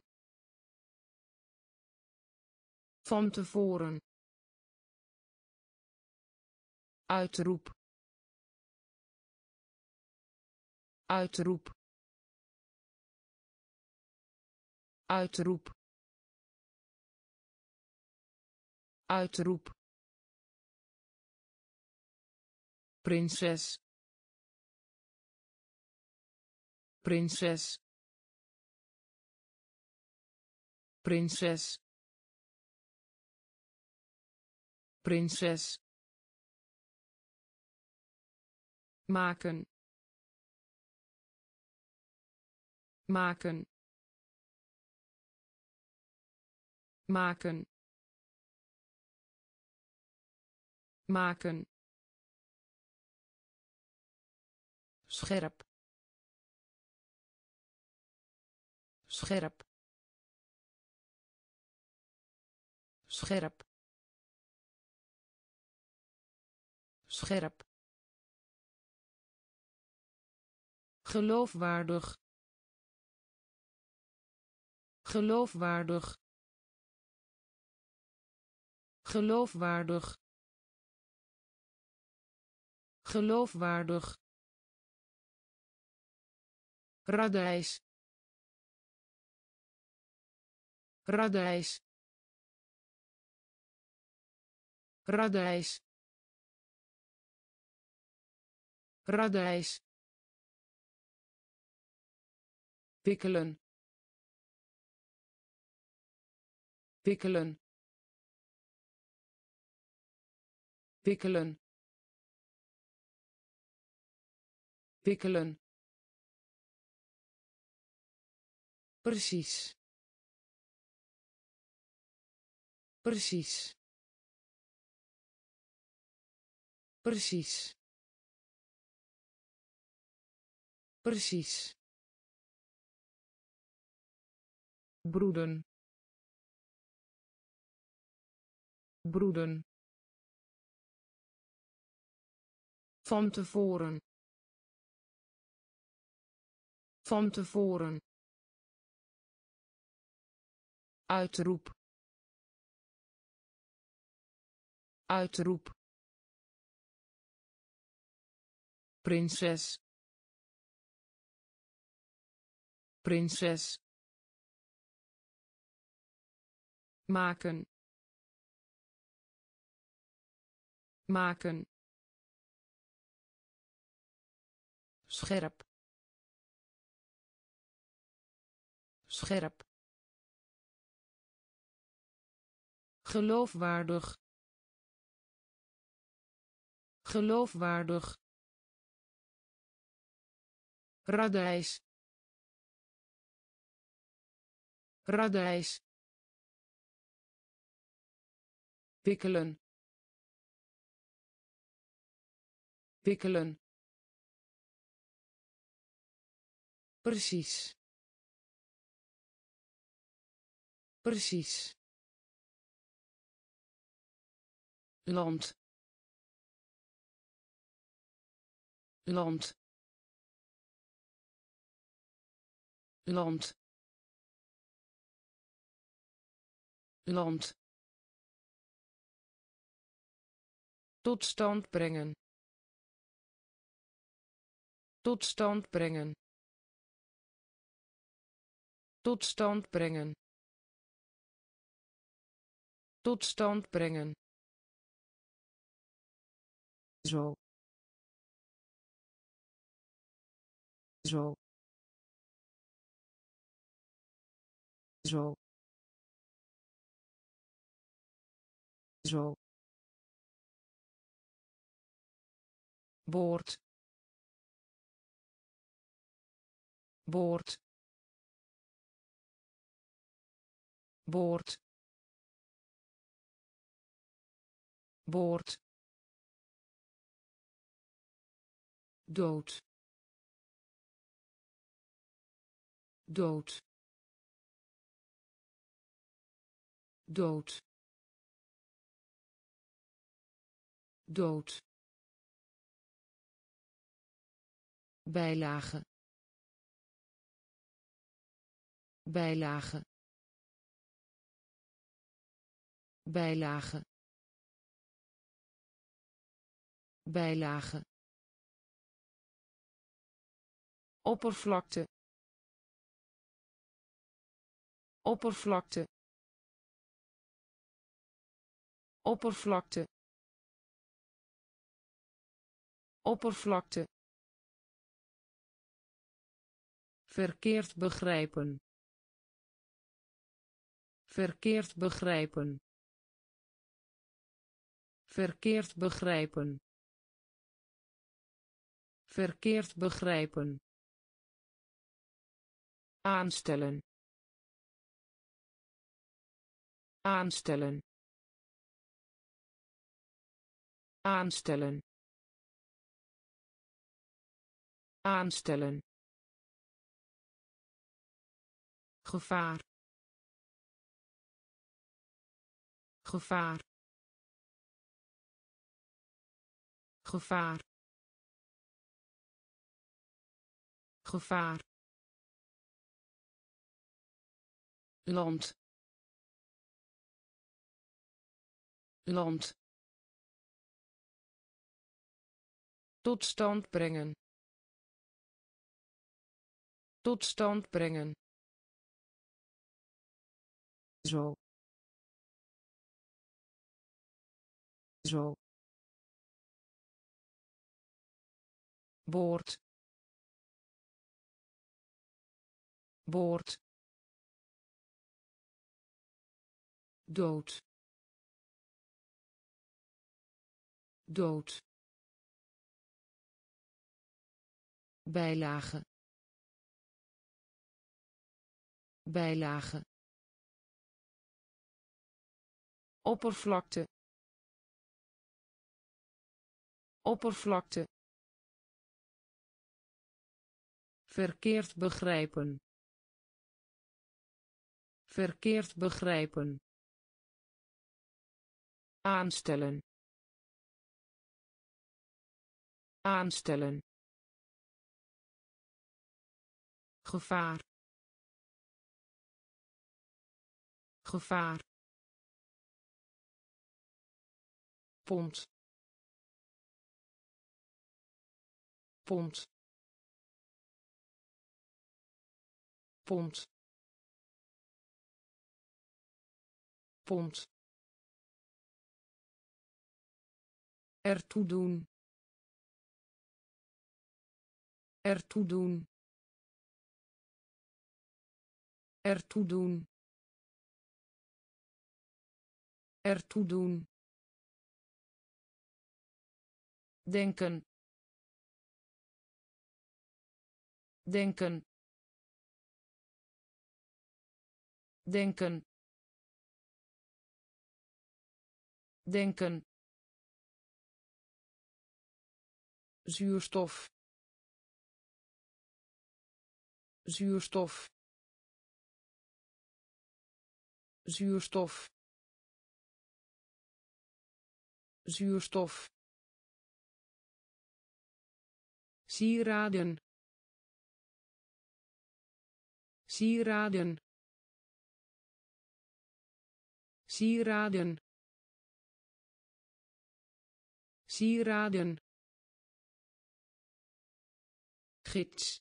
Van tevoren uitroep. Uitroep. Uitroep. Uitroep. Prinses. Prinses. Prinses. Prinses maken. Maken. Maken. Maken. Scherp. Scherp. Scherp. Scherp geloofwaardig. Geloofwaardig. Geloofwaardig. Geloofwaardig. Radijs. Radijs. Radijs. Radijs wikkelen wikkelen wikkelen wikkelen precies. Precies. Precies. Precies broeden. Broeden. Van tevoren. Van tevoren. Uitroep. Uitroep. Prinses. Prinses maken. Maken. Scherp. Scherp. Geloofwaardig. Geloofwaardig. Radijs. Radijs wikkelen wikkelen precies. Precies. Land. Land. Land. Land tot stand brengen. Tot stand brengen. Tot stand brengen. Tot stand brengen. Zo. Zo. Zo. Zo boord boord boord boord dood. Dood. Dood. Dood bijlage. Bijlage. Bijlage. Bijlage. Oppervlakte. Oppervlakte. Oppervlakte. Oppervlakte verkeerd begrijpen. Verkeerd begrijpen. Verkeerd begrijpen. Verkeerd begrijpen. Aanstellen. Aanstellen. Aanstellen. Aanstellen gevaar. Gevaar. Gevaar. Gevaar. Land. Land. Tot stand brengen. Tot stand brengen zo. Zo. Boord boord dood. Dood. Bijlage. Bijlage oppervlakte oppervlakte verkeerd begrijpen verkeerd begrijpen aanstellen aanstellen gevaar gevaar pond. Pond. Pond. Pond. Ertoe doen. Ertoe doen. Ertoe doen. Ertoe doen denken. Denken. Denken. Denken. Zuurstof. Zuurstof. Zuurstof. Zuurstof sieraden. Sieraden. Sieraden. Sieraden. Gids.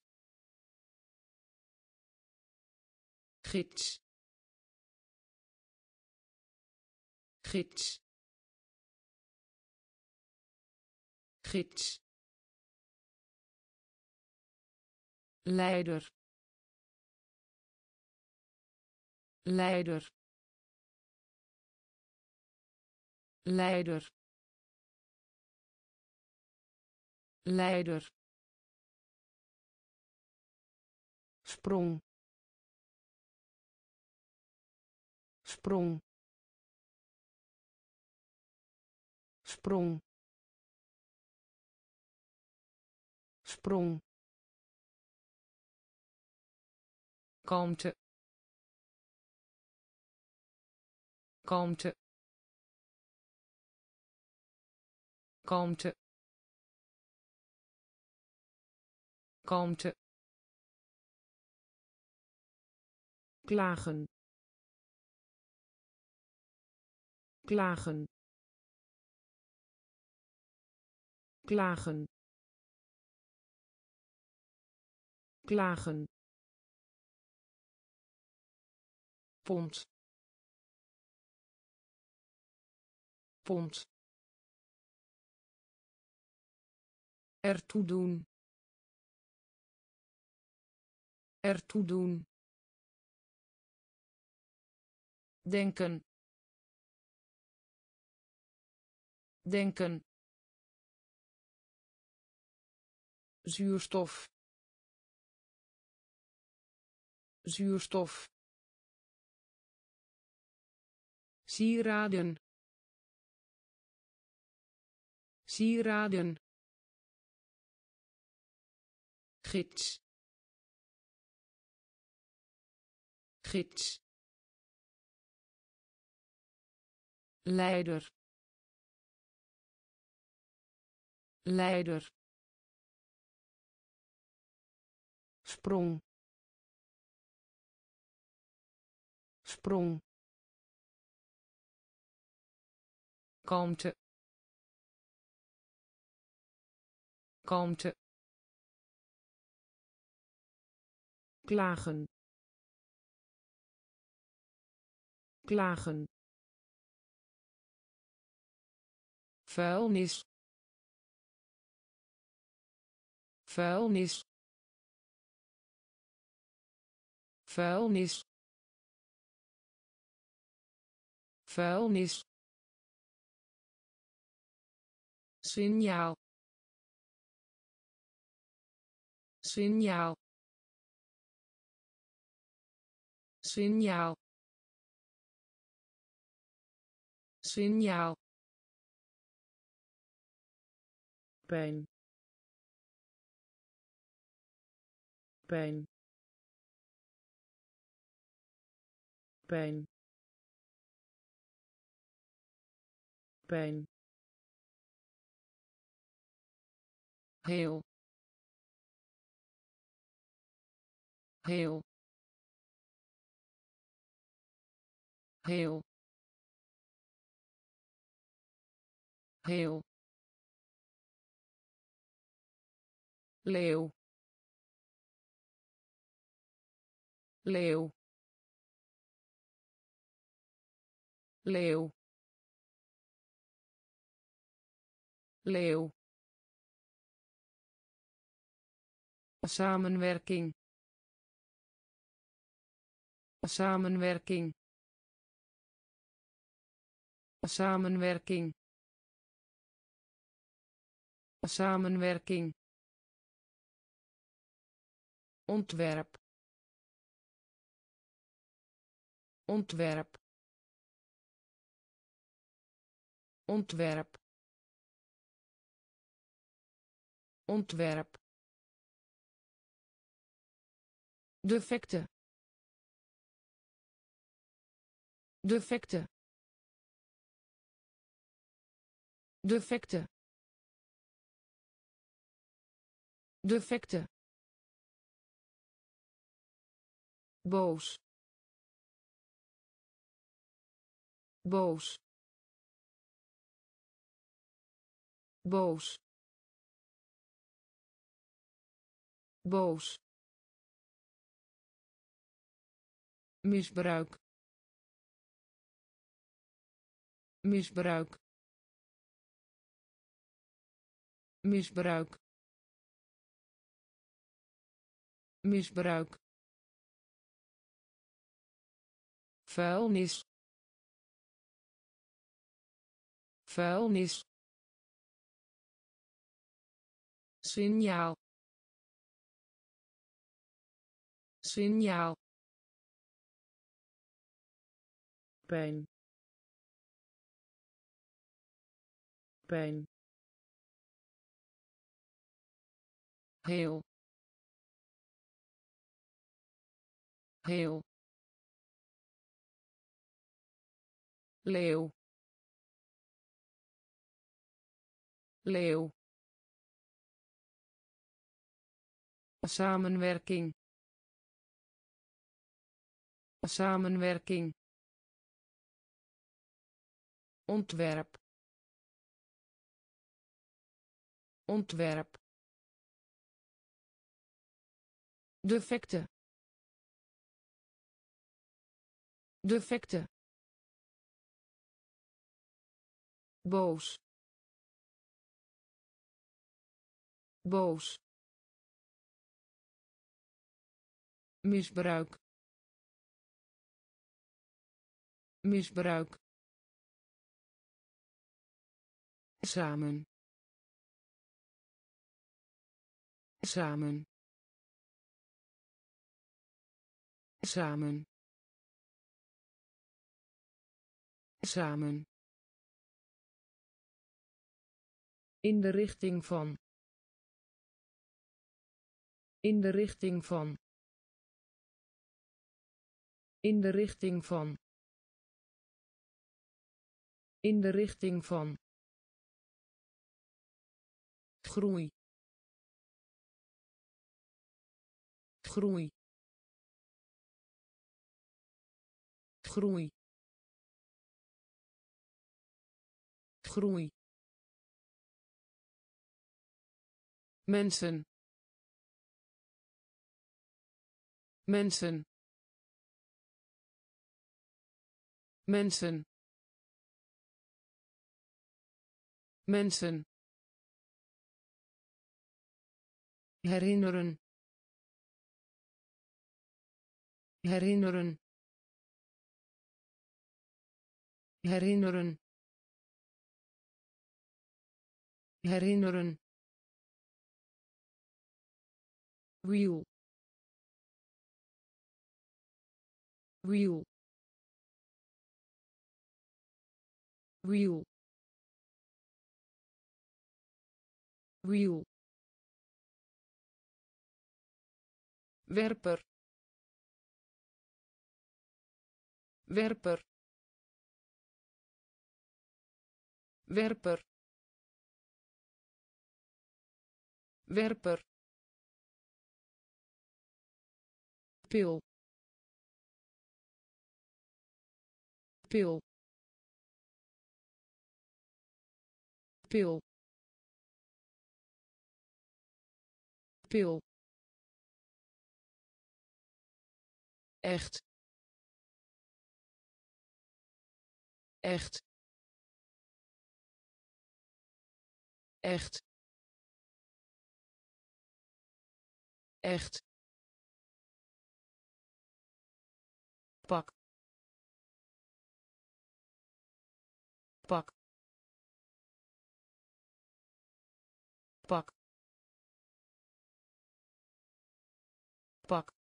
Gids. Gids. Gids leider. Leider. Leider. Leider. Sprong. Sprong. Sprong. Sprong kalmte. Kalmte. Kalmte. Kalmte. Klagen. Klagen. Klagen. Klagen pond. Pond. Ertoe doen. Ertoe doen. Denken. Denken. Zuurstof. Zuurstof sieraden. Sieraden. Gids. Gids. Leider. Leider. Sprong. Sprong kalmte kalmte klagen. Klagen. Vuilnis. Vuilnis. Vuilnis. Vuilnis signaal. Signaal. Signaal. Signaal. Pijn. Pijn. Pijn. Pijn heel. Heel. Heel. Heel. Leeuw. Leeuw. Leeuw. Leeuw samenwerking. Samenwerking. Samenwerking. Samenwerking. Ontwerp. Ontwerp. Ontwerp. Ontwerp defecte. Defecte. Defecte. Defecte. Boos. Boos. Boos. Boos misbruik. Misbruik. Misbruik. Misbruik. Vuilnis. Vuilnis. Signaal. Signaal pijn. Pijn. Heel. Heel. Leeuw. Leeuw. Samenwerking. Samenwerking ontwerp. Ontwerp. Defecte. Defecte. Boos. Boos. Misbruik. Misbruik samen. Samen. Samen. Samen. In de richting van. In de richting van. In de richting van. In de richting van groei. Groei. Groei. Groei. Mensen. Mensen. Mensen. Mensen herinneren. Herinneren. Herinneren. Herinneren. Wiel. Wiel. Wiel. Wiel werper. Werper. Werper. Werper. Pil. Pil. Pil. Pil echt. Echt. Echt. Echt. Pak. Pak. Pak. Pak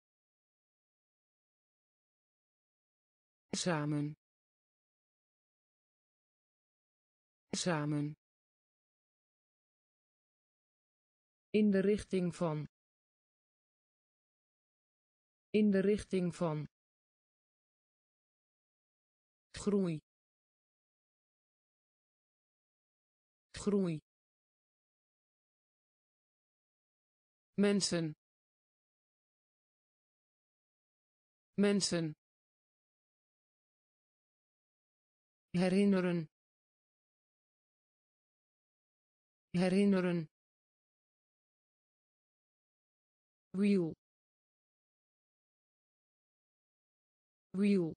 samen. Samen. In de richting van. In de richting van. Groei. Groei. Mensen. Mensen herinneren. Herinneren. Wiel. Wiel.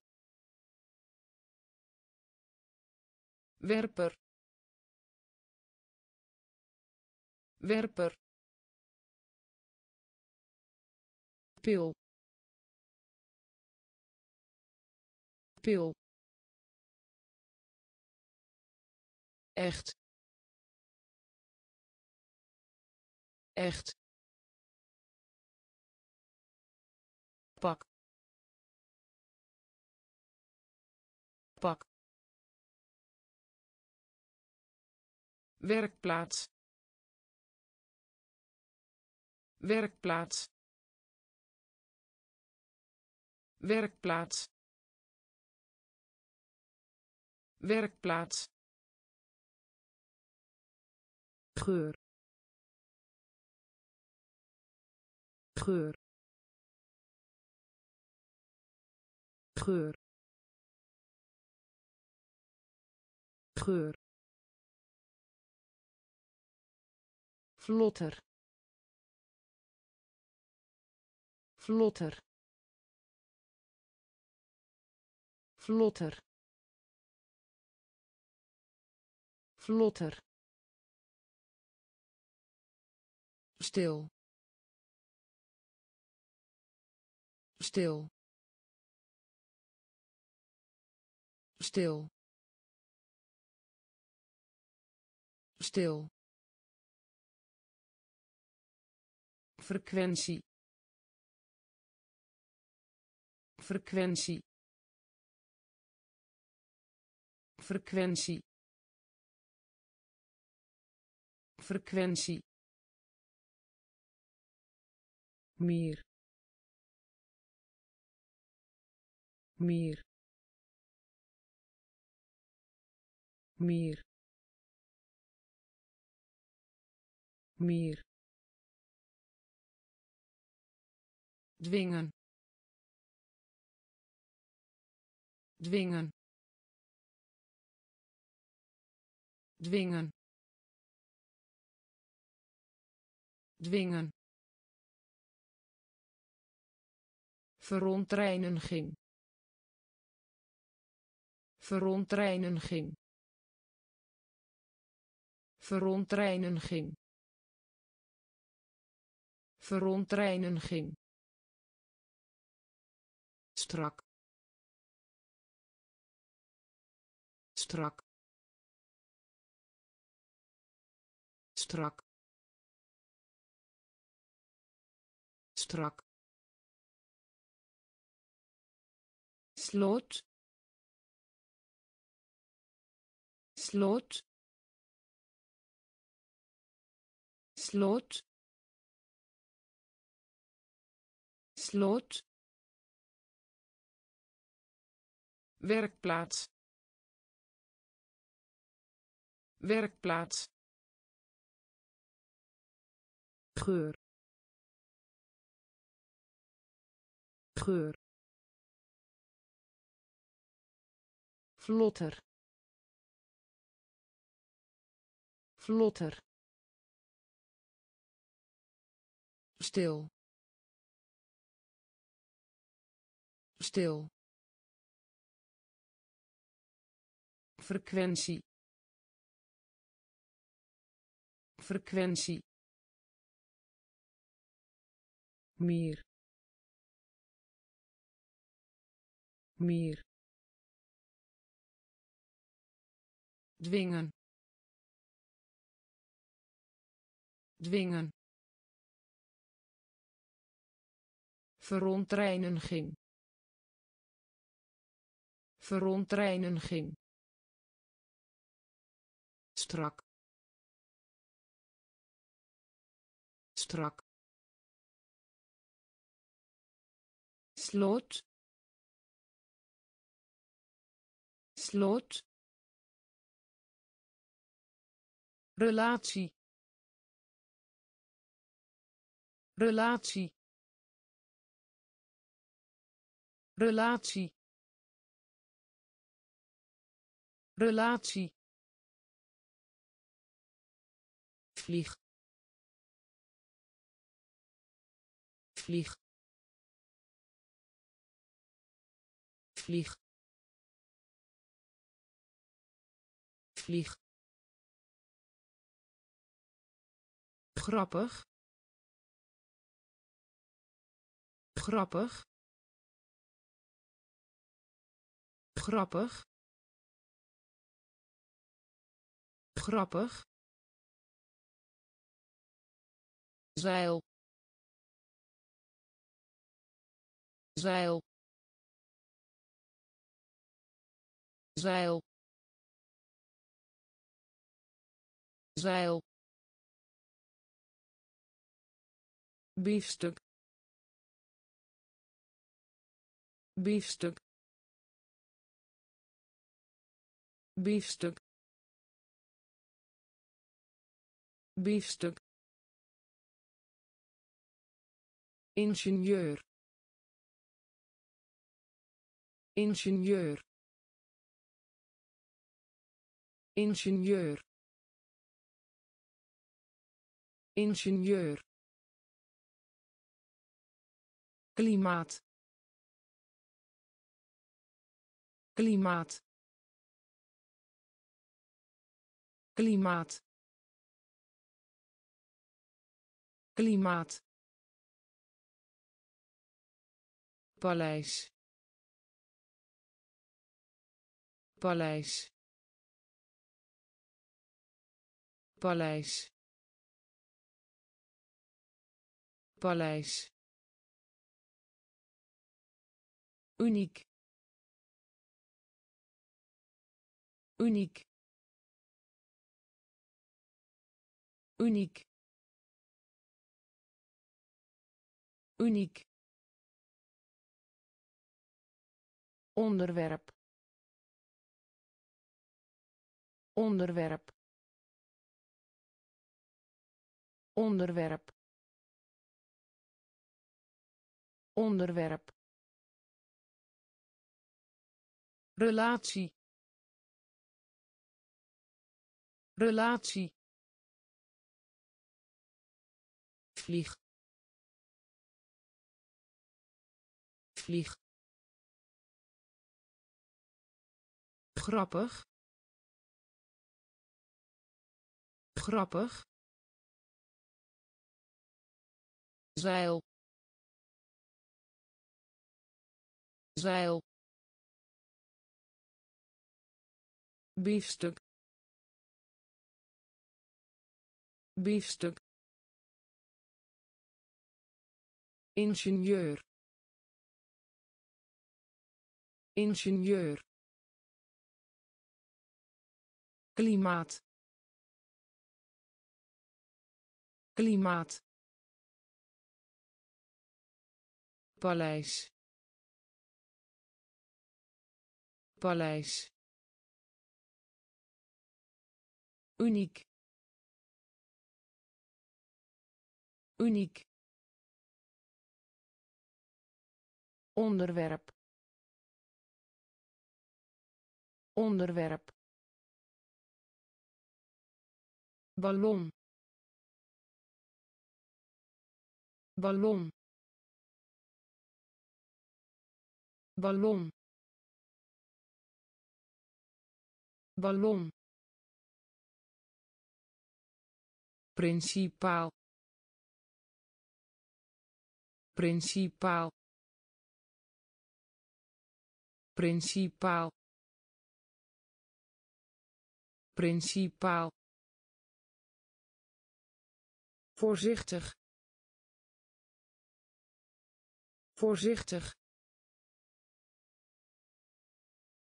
Werper. Werper. Pil. Pil echt. Echt. Pak. Pak. Werkplaats. Werkplaats. Werkplaats. Werkplaats geur. Geur. Geur. Geur. Vlotter. Vlotter. Vlotter. Vlotter stil. Stil. Stil. Stil. Frequentie. Frequentie. Frequentie. Frequentie meer. Meer. Meer. Meer. Dwingen. Dwingen. Dwingen. Dwingen verontreiniging. Verontreiniging. Verontreiniging. Verontreiniging. Strak. Strak. Strak. Strak slot slot slot slot. Werkplaats. Werkplaats. Geur. Geur vlotter. Vlotter. Stil. Stil. Frequentie. Frequentie. Meer meer dwingen dwingen verontreiniging verontreiniging strak strak slot slot relatie relatie relatie relatie. Vlieg. Vlieg. Vlieg. Vlieg grappig. Grappig. Grappig. Grappig. Zeil. Zeil. Zeil. Zeil biefstuk. Biefstuk. Biefstuk. Biefstuk. Ingenieur. Ingenieur. Ingenieur. Ingenieur klimaat. Klimaat. Klimaat. Klimaat. Paleis. Paleis. Paleis. Paleis uniek. Uniek. Uniek. Uniek. Onderwerp. Onderwerp. Onderwerp. Onderwerp relatie relatie vlieg vlieg. Grappig. Grappig. Zeil. Zeil biefstuk. Biefstuk. Ingenieur. Ingenieur. Klimaat. Klimaat. Paleis. Paleis uniek. Uniek. Onderwerp. Onderwerp. Ballon. Ballon. Ballon. Ballon principaal principaal principaal principaal. Voorzichtig. Voorzichtig.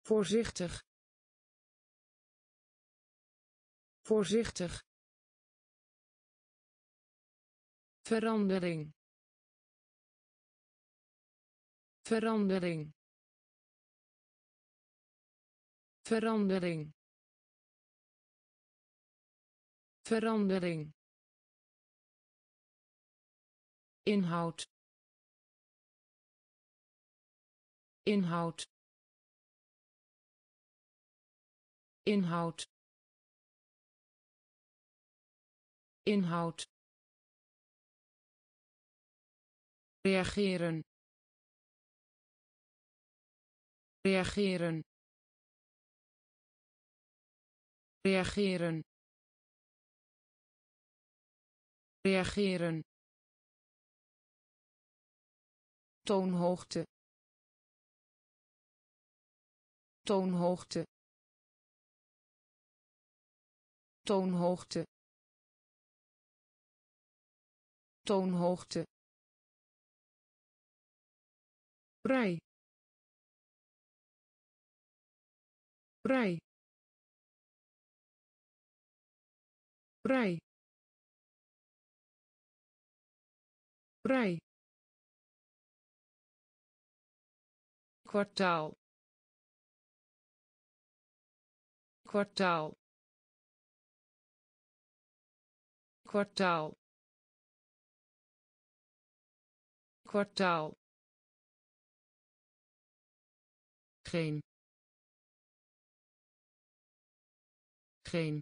Voorzichtig. Voorzichtig verandering. Verandering. Verandering. Verandering. Inhoud. Inhoud. Inhoud. Inhoud reageren. Reageren. Reageren. Reageren. Toonhoogte. Toonhoogte. Toonhoogte. Toonhoogte vrij vrij vrij vrij kwartaal. Kwartaal. Kwartaal. Kwartaal geen. Geen.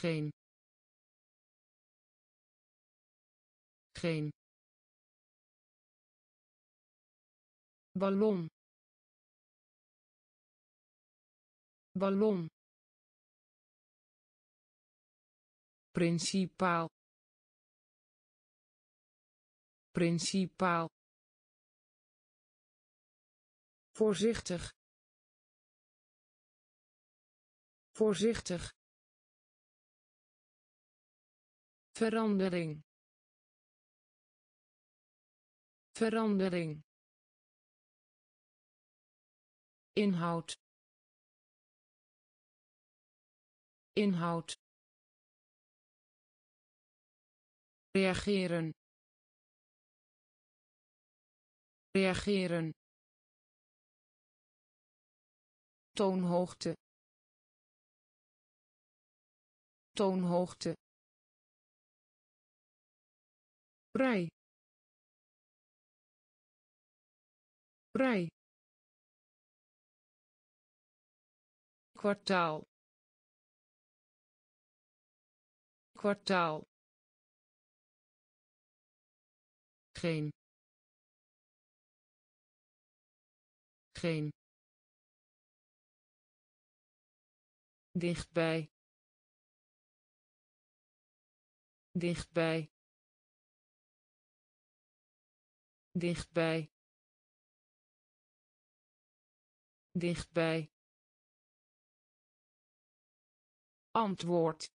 Geen. Geen. Ballon. Ballon. Principaal. Principaal voorzichtig. Voorzichtig. Verandering. Verandering. Inhoud. Inhoud. Reageren. Reageren toonhoogte. Toonhoogte. Vrij vrij kwartaal. Kwartaal. Geen. Geen dichtbij. Dichtbij. Dichtbij. Dichtbij. Antwoord.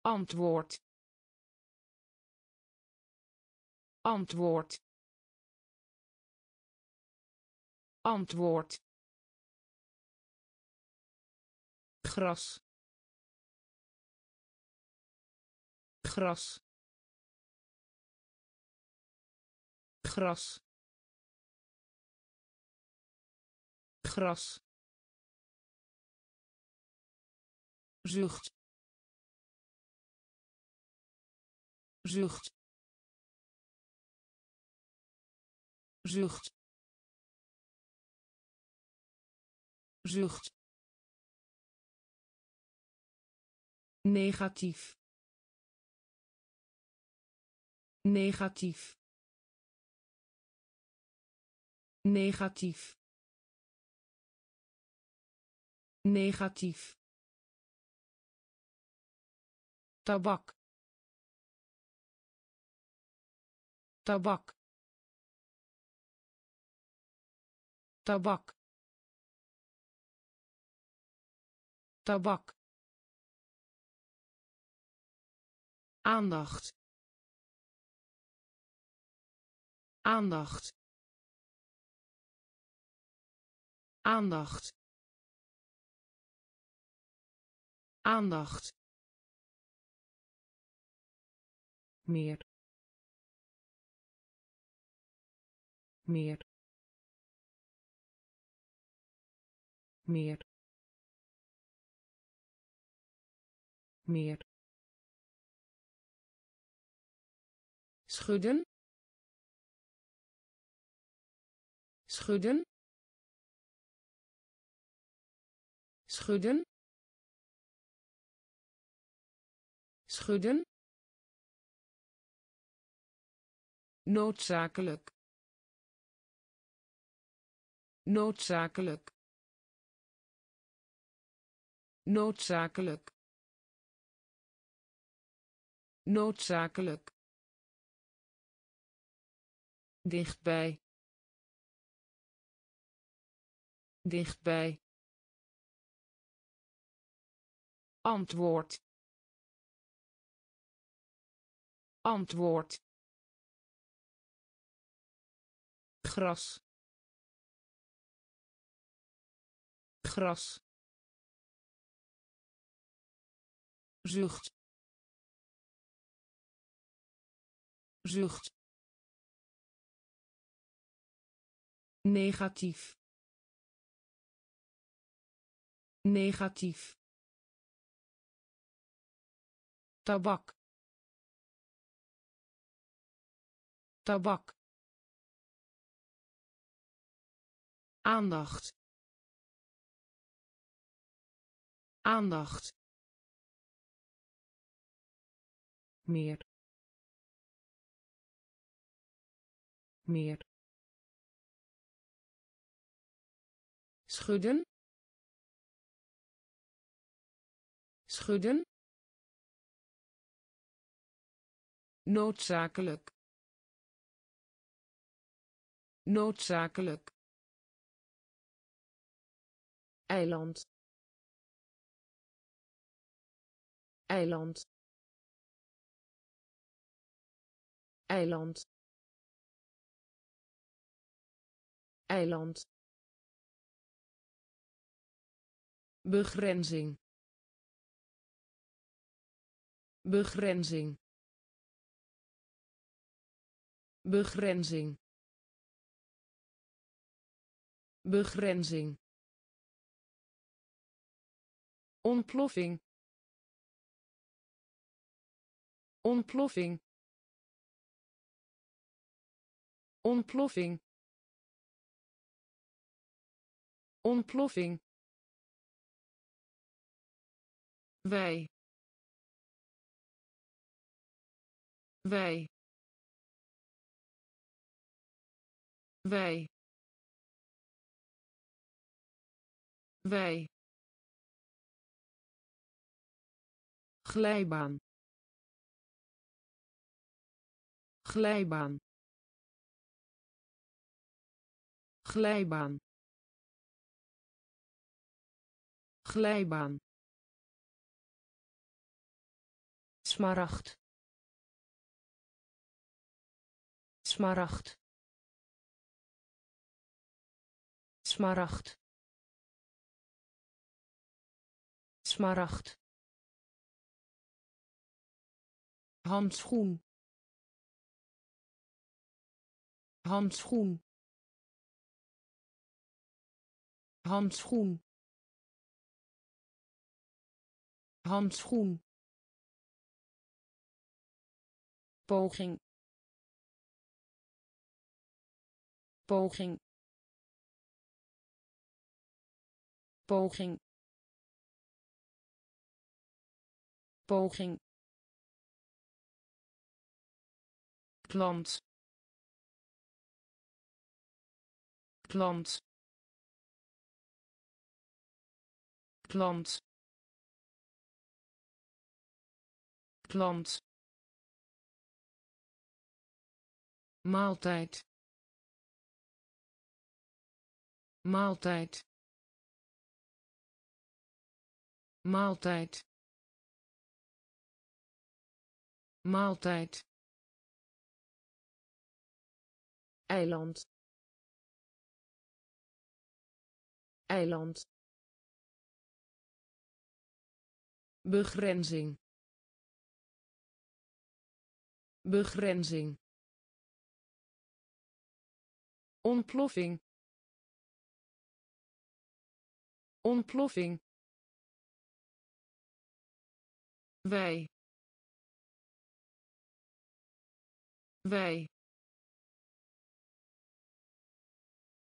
Antwoord. Antwoord. Antwoord gras. Gras. Gras. Gras. Zucht. Zucht. Zucht. Zucht negatief. Negatief. Negatief. Negatief. Tabak. Tabak. Tabak. Tabak aandacht. Aandacht. Aandacht. Aandacht. Meer. Meer. Meer. Meer schudden. Schudden. Schudden. Schudden. Noodzakelijk. Noodzakelijk. Noodzakelijk. Noodzakelijk dichtbij. Dichtbij. Antwoord. Antwoord. Gras. Gras. Zucht. Zucht negatief. Negatief. Tabak. Tabak. Aandacht. Aandacht. Meer. Meer schudden. Schudden. Noodzakelijk. Noodzakelijk. Eiland. Eiland. Eiland. Eiland begrenzing. Begrenzing. Begrenzing. Begrenzing. Ontploffing. Ontploffing. Ontploffing. Ontploffing wij. Wij. Wij. Wij. Glijbaan. Glijbaan. Glijbaan. Glijbaan smaragd. Smaragd. Smaragd. Smaragd. Handschoen. Handschoen. Handschoen. Handschoen poging. Poging. Poging. Poging. Plant. Plant. Plant. Plant maaltijd. Maaltijd. Maaltijd. Maaltijd. Eiland. Eiland. Begrenzing. Begrenzing ontploffing. Ontploffing. Wij. Wij.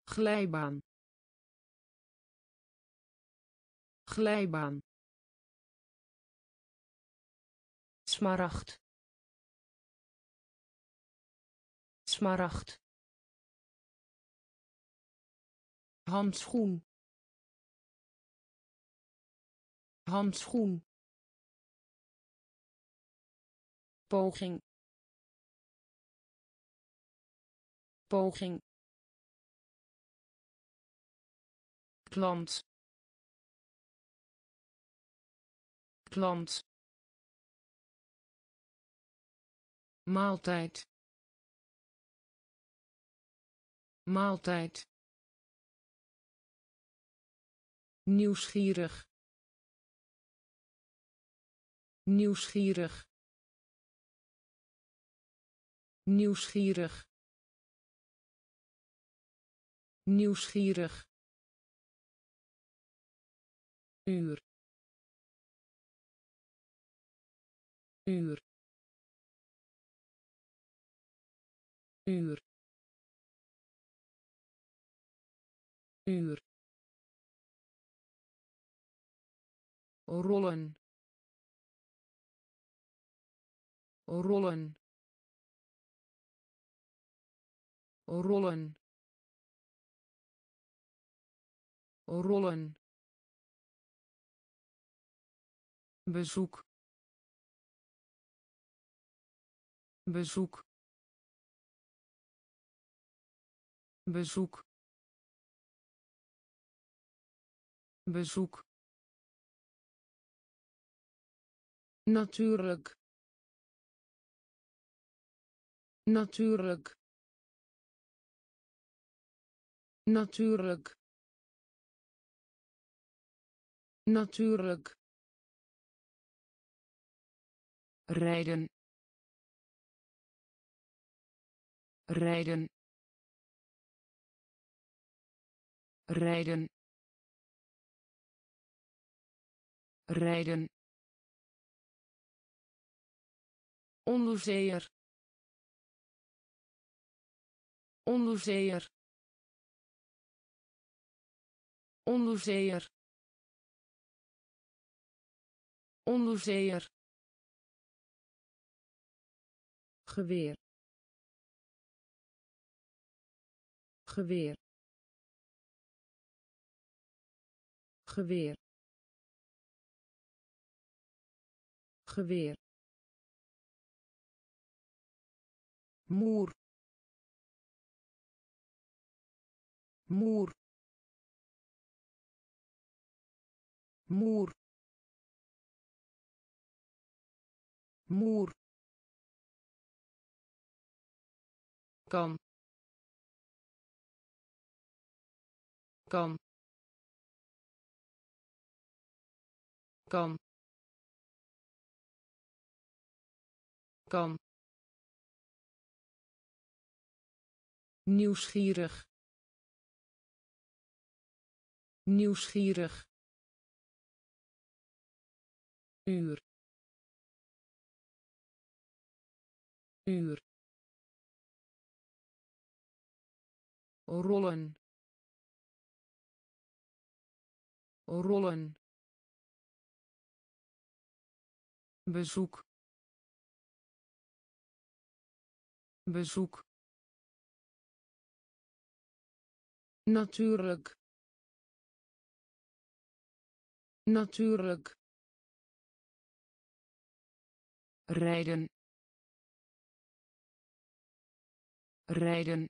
Glijbaan. Glijbaan. Smaragd. Smaragd handschoen. Handschoen. Poging. Poging. Plant. Plant. Maaltijd. Maaltijd nieuwsgierig. Nieuwsgierig. Nieuwsgierig. Nieuwsgierig. Uur. Uur. Uur. Uur rollen. Rollen. Rollen. Rollen. Bezoek. Bezoek. Bezoek. Bezoek natuurlijk. Natuurlijk. Natuurlijk. Natuurlijk. Rijden. Rijden. Rijden. Rijden onderzeeër. Onderzeeër. Onderzeeër. Onderzeeër. Geweer. Geweer. Geweer. Geweer moer moer moer moer. Kan. Kan. Kan. Kan nieuwsgierig nieuwsgierig uur uur rollen rollen bezoek bezoek natuurlijk. Natuurlijk. Rijden. Rijden.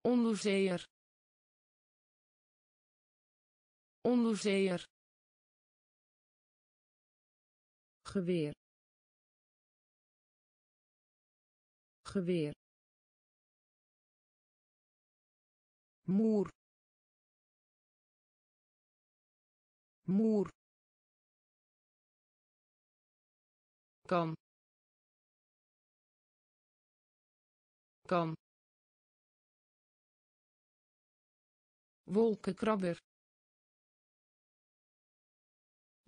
Onderzeeër. Onderzeeër. Geweer. Geweer moer moer kan kan wolkenkrabber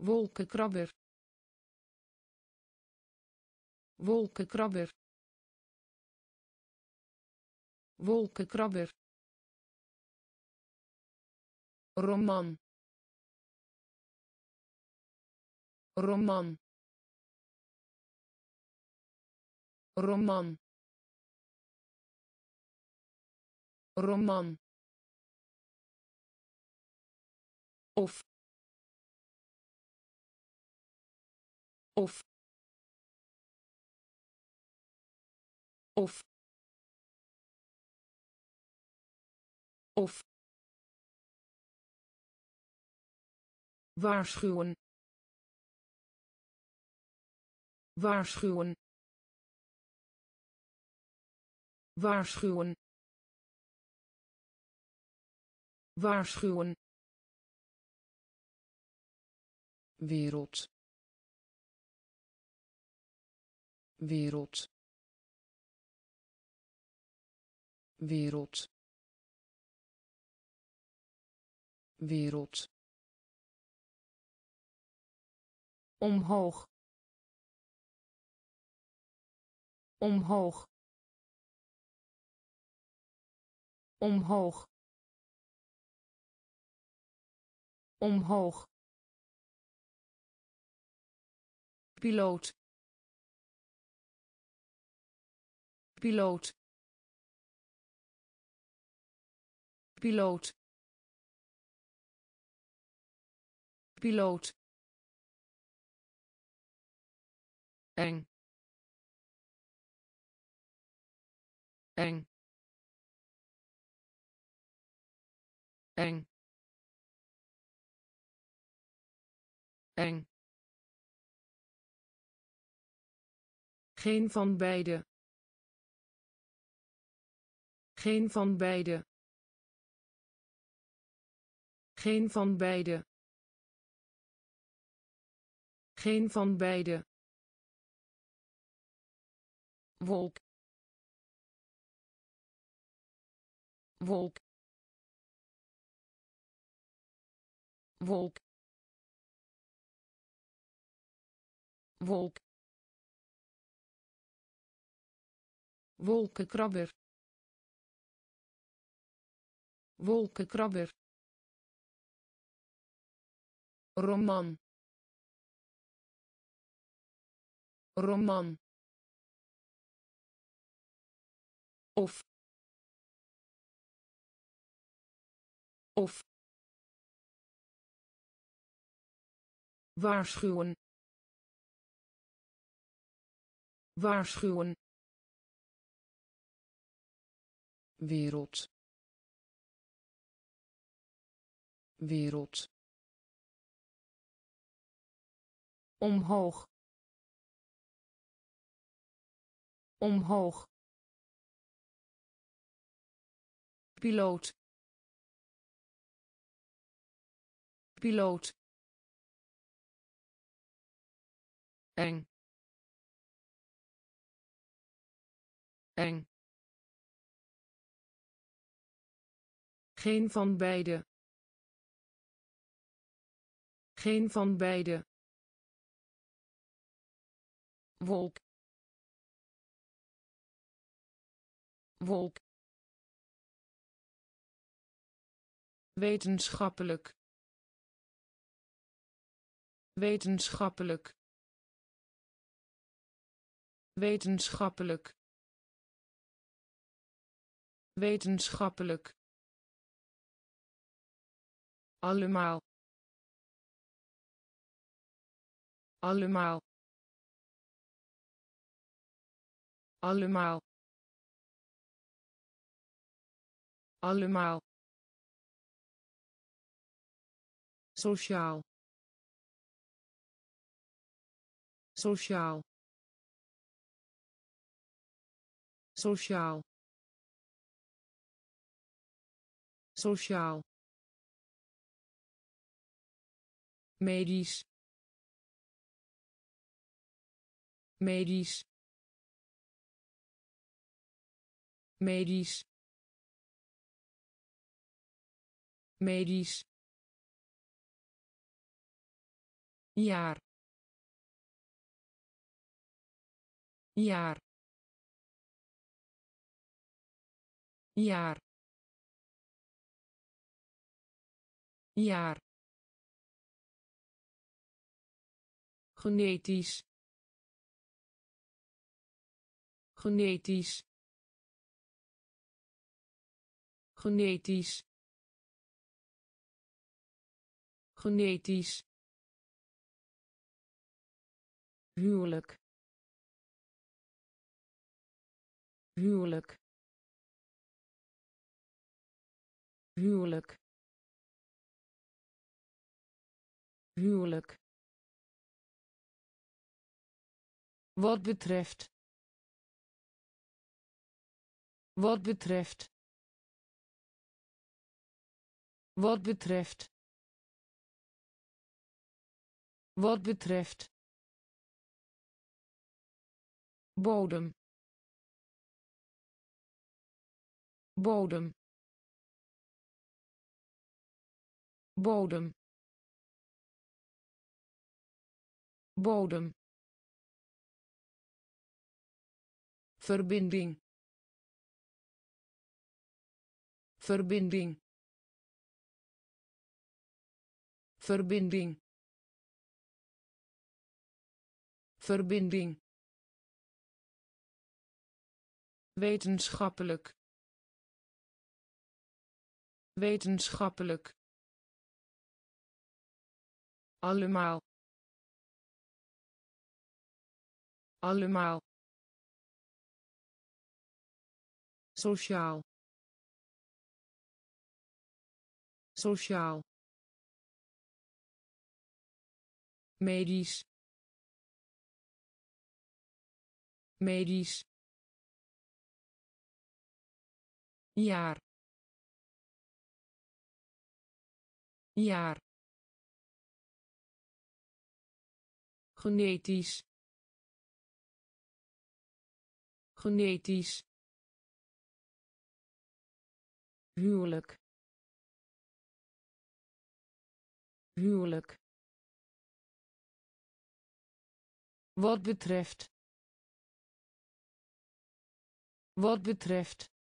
wolkenkrabber wolkenkrabber wolkenkrabber roman. Roman. Roman. Roman. Of. Of. Of. Of waarschuwen. Waarschuwen. Waarschuwen. Waarschuwen. Wereld. Wereld. Wereld. Wereld omhoog. Omhoog. Omhoog. Omhoog. Piloot. Piloot. Piloot. Piloot eng. Eng. Eng. Eng. Geen van beide. Geen van beide. Geen van beide. Geen van beide wolk wolk wolk wolk wolkenkrabber wolkenkrabber roman roman of. Of. Waarschuwen. Waarschuwen. Wereld. Wereld. Omhoog. Omhoog piloot. Piloot. Eng. Eng. Geen van beide. Geen van beide. Wolk. Wolk wetenschappelijk. Wetenschappelijk. Wetenschappelijk. Wetenschappelijk. Allemaal. Allemaal. Allemaal. Allemaal sociaal. Sociaal. Sociaal. Sociaal. Medisch. Medisch. Medisch. Medisch jaar. Jaar. Jaar. Jaar. Genetisch. Genetisch. Genetisch. Genetisch huwelijk. Huwelijk. Huwelijk. Huwelijk. Wat betreft. Wat betreft. Wat betreft. Wat betreft bodem. Bodem. Bodem. Bodem. Verbinding. Verbinding. Verbinding. Verbinding wetenschappelijk. Wetenschappelijk. Allemaal. Allemaal. Sociaal. Sociaal. Medisch. Medisch jaar. Jaar. Genetisch. Genetisch. Huwelijk. Huwelijk. Wat betreft. Wat betreft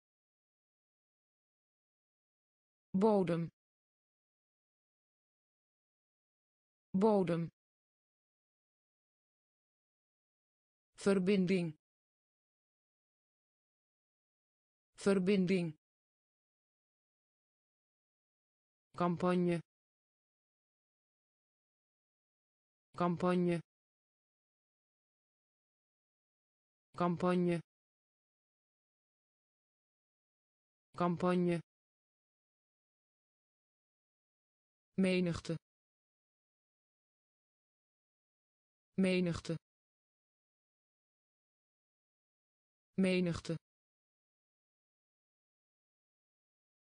bodem. Bodem. Verbinding. Verbinding. Campagne. Campagne. Campagne. Campagne menigte. Menigte. Menigte.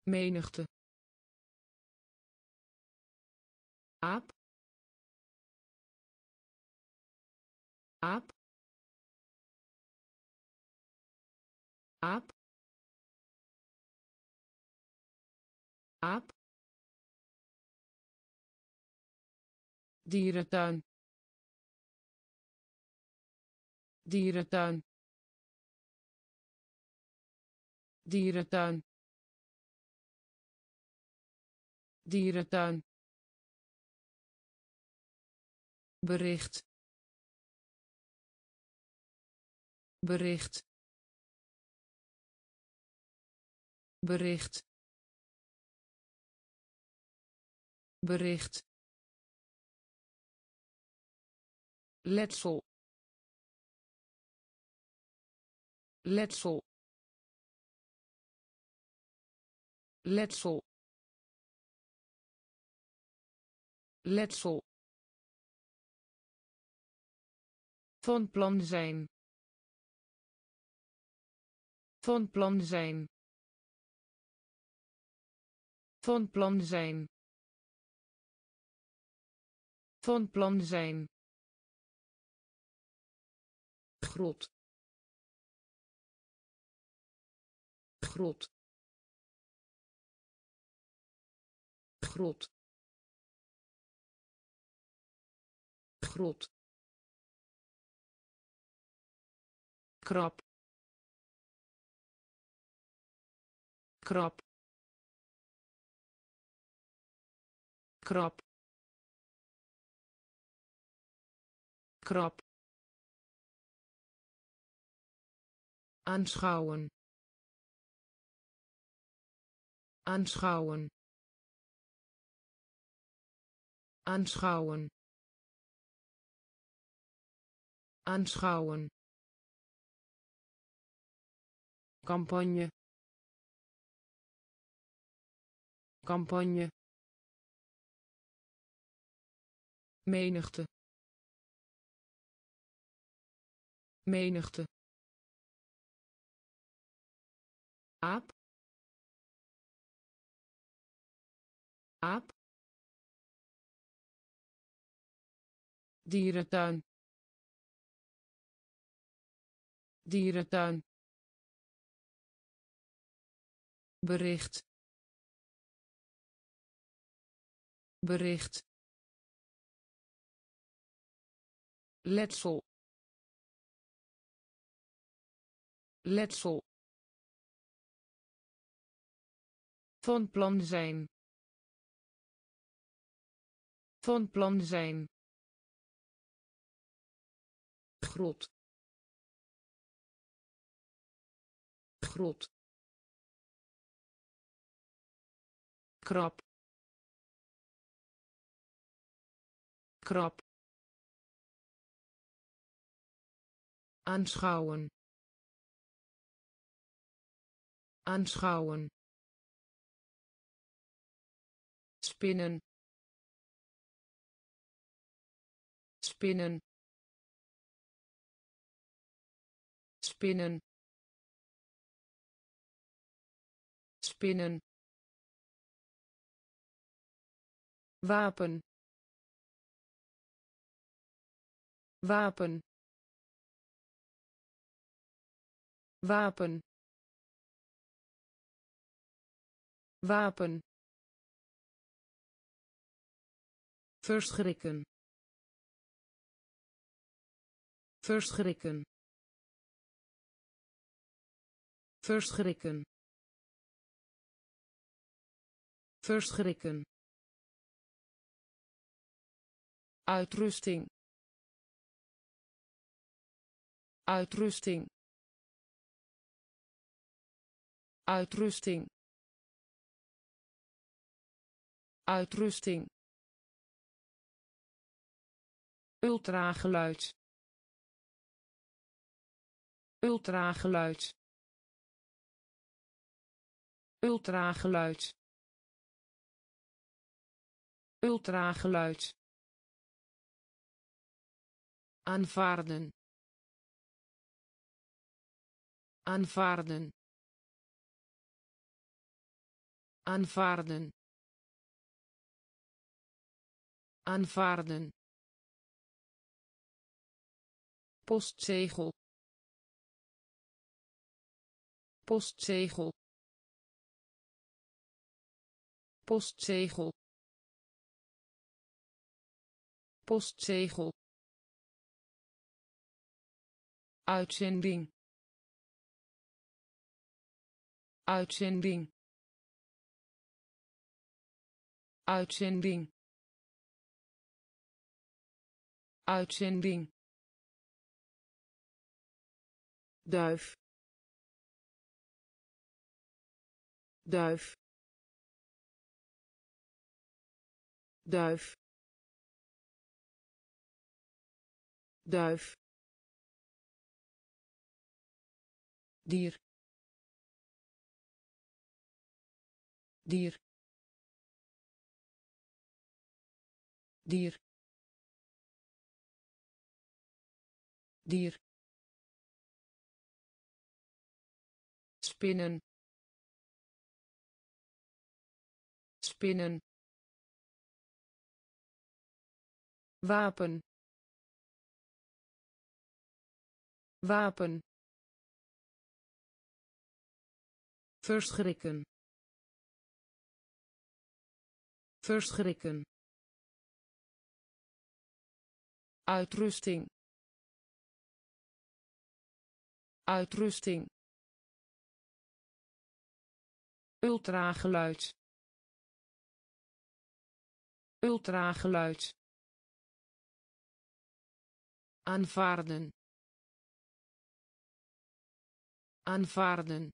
Menigte. Aap. Aap. Aap. Aap dierentuin. Dierentuin. Dierentuin. Dierentuin. Bericht. Bericht. Bericht. Bericht letsel. Letsel. Letsel. Letsel. Van plan zijn. Van plan zijn. Van plan zijn. Van plan zijn grot. Grot. Grot. Grot. Krap. Krap. Krap. Krap aanschouwen. Aanschouwen. Aanschouwen. Aanschouwen. Campagne. Campagne. Menigte. Menigte aap. Aap. Dierentuin. Dierentuin. Bericht. Bericht. Letsel. Letsel van plan zijn. Van plan zijn. Grot. Grot. Krap. Krap. Aanschouwen. Aanschouwen spinnen. Spinnen. Spinnen. Spinnen. Wapen. Wapen. Wapen. Wapen verschrikken. Verschrikken. Verschrikken. Verschrikken. Uitrusting. Uitrusting. Uitrusting. Uitrusting ultrageluid. Ultrageluid. Ultrageluid. Ultrageluid. Aanvaarden. Aanvaarden. Aanvaarden. Aanvaarden postzegel. Postzegel. Postzegel. Postzegel. Uitzending. Uitzending. Uitzending. Uitzending duif duif duif duif. Dier dier. Dier dier spinnen. Spinnen. Wapen. Wapen. Verschrikken. Verschrikken. Uitrusting. Uitrusting ultrageluid. Ultrageluid. Aanvaarden. Aanvaarden.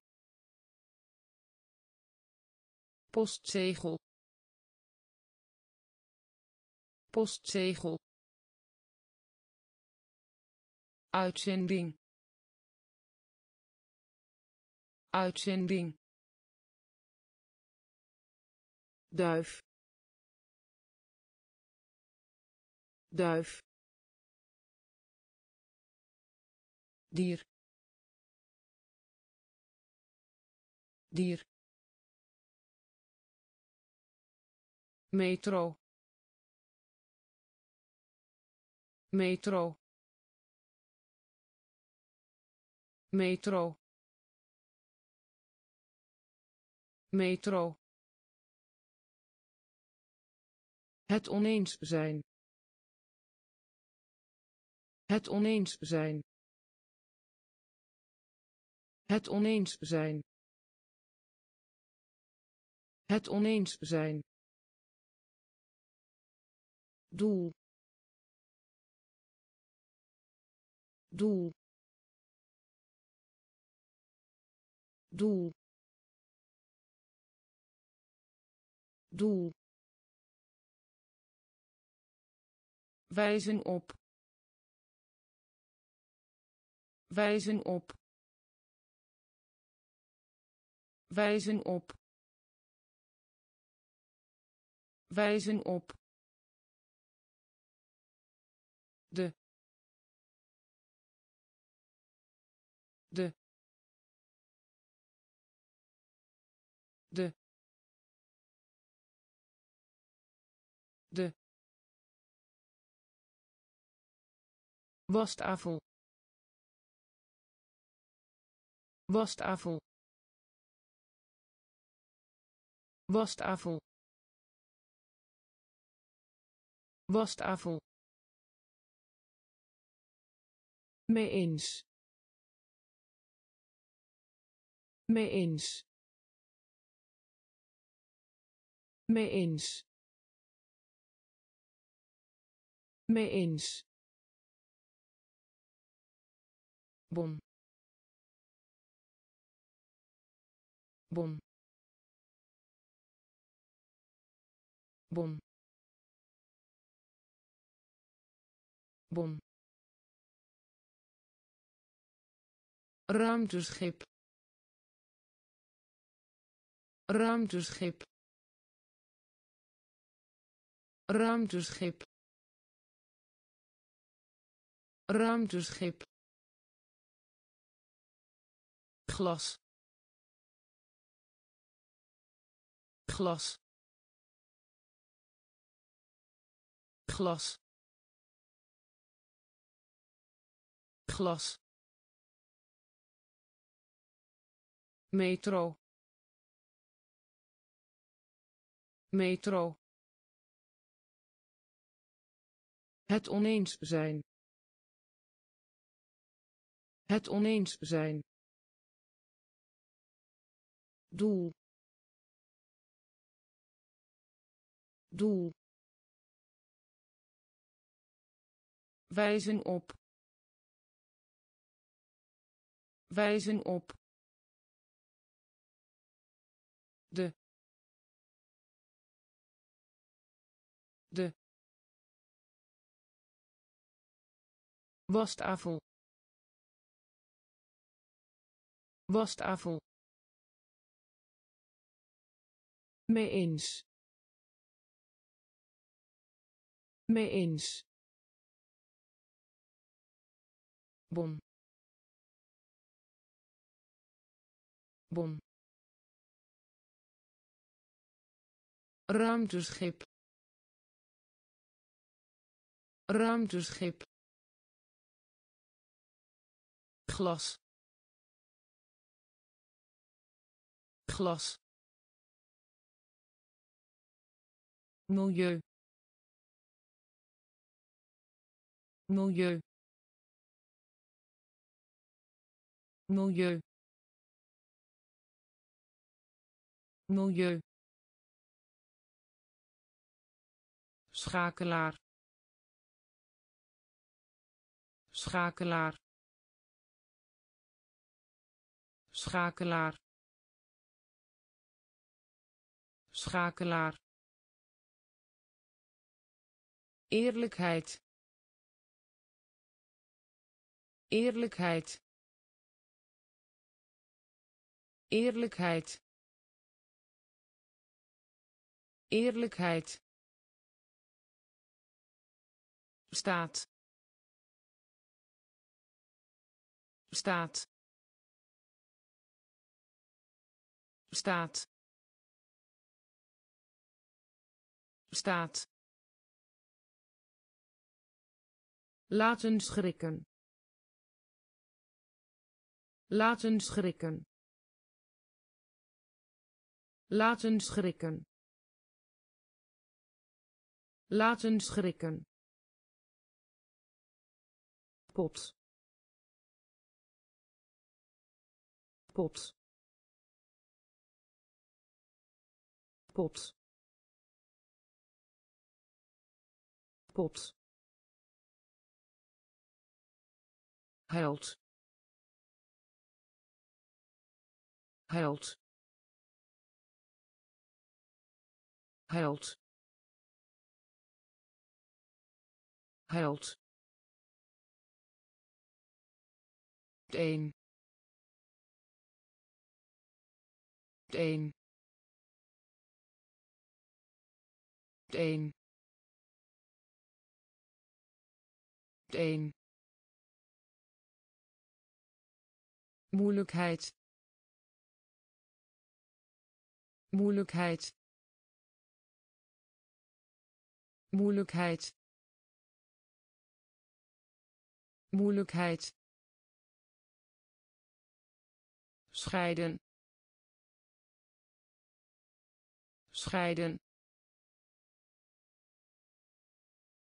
Postzegel. Postzegel. Uitzending. Uitzending duif duif dier dier metro metro metro metro het oneens zijn. Het oneens zijn. Het oneens zijn. Het oneens zijn. Doel. Doel. Doel. Doel wijzen op wijzen op wijzen op wijzen op. De de de de wastafel wastafel wastafel wastafel mee eens. Mee eens. Mee eens. Mee eens bon. Bon. Bon. Bon. Ruimteschip. Ruimteschip. Ruimteschip. Ruimteschip glas. Glas. Glas. Glas. Metro. Metro. Het oneens zijn. Het oneens zijn doel. Doel. Wijzen op. Wijzen op. De. De. Wastafel wastafel mee eens. Mee eens. Bon. Bon. Ruimteschip. Ruimteschip. Glas. Glas milieu. Milieu. Milieu. Milieu. Schakelaar. Schakelaar. Schakelaar. Schakelaar eerlijkheid. Eerlijkheid. Eerlijkheid. Eerlijkheid. Staat. Staat. Staat. Staat laten schrikken. Laten schrikken. Laten schrikken. Laten schrikken. Pot. Pot. Pot. Pot held. Held. Held. Held moeilijkheid. Moeilijkheid. Moeilijkheid. Moeilijkheid. Scheiden. Scheiden.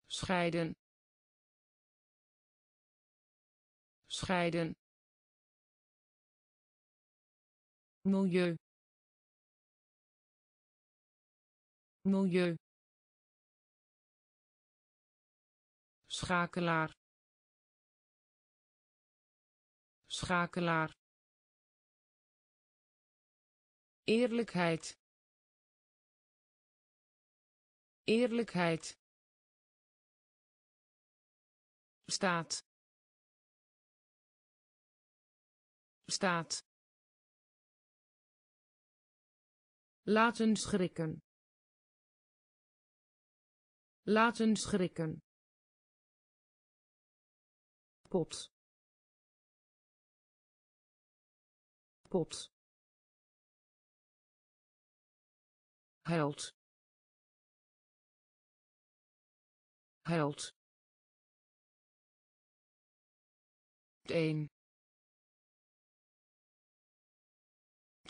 Scheiden. Scheiden milieu. Milieu. Schakelaar. Schakelaar. Eerlijkheid. Eerlijkheid. Staat. Staat laten schrikken. Laten schrikken. Pot. Pot. Held. Held. Een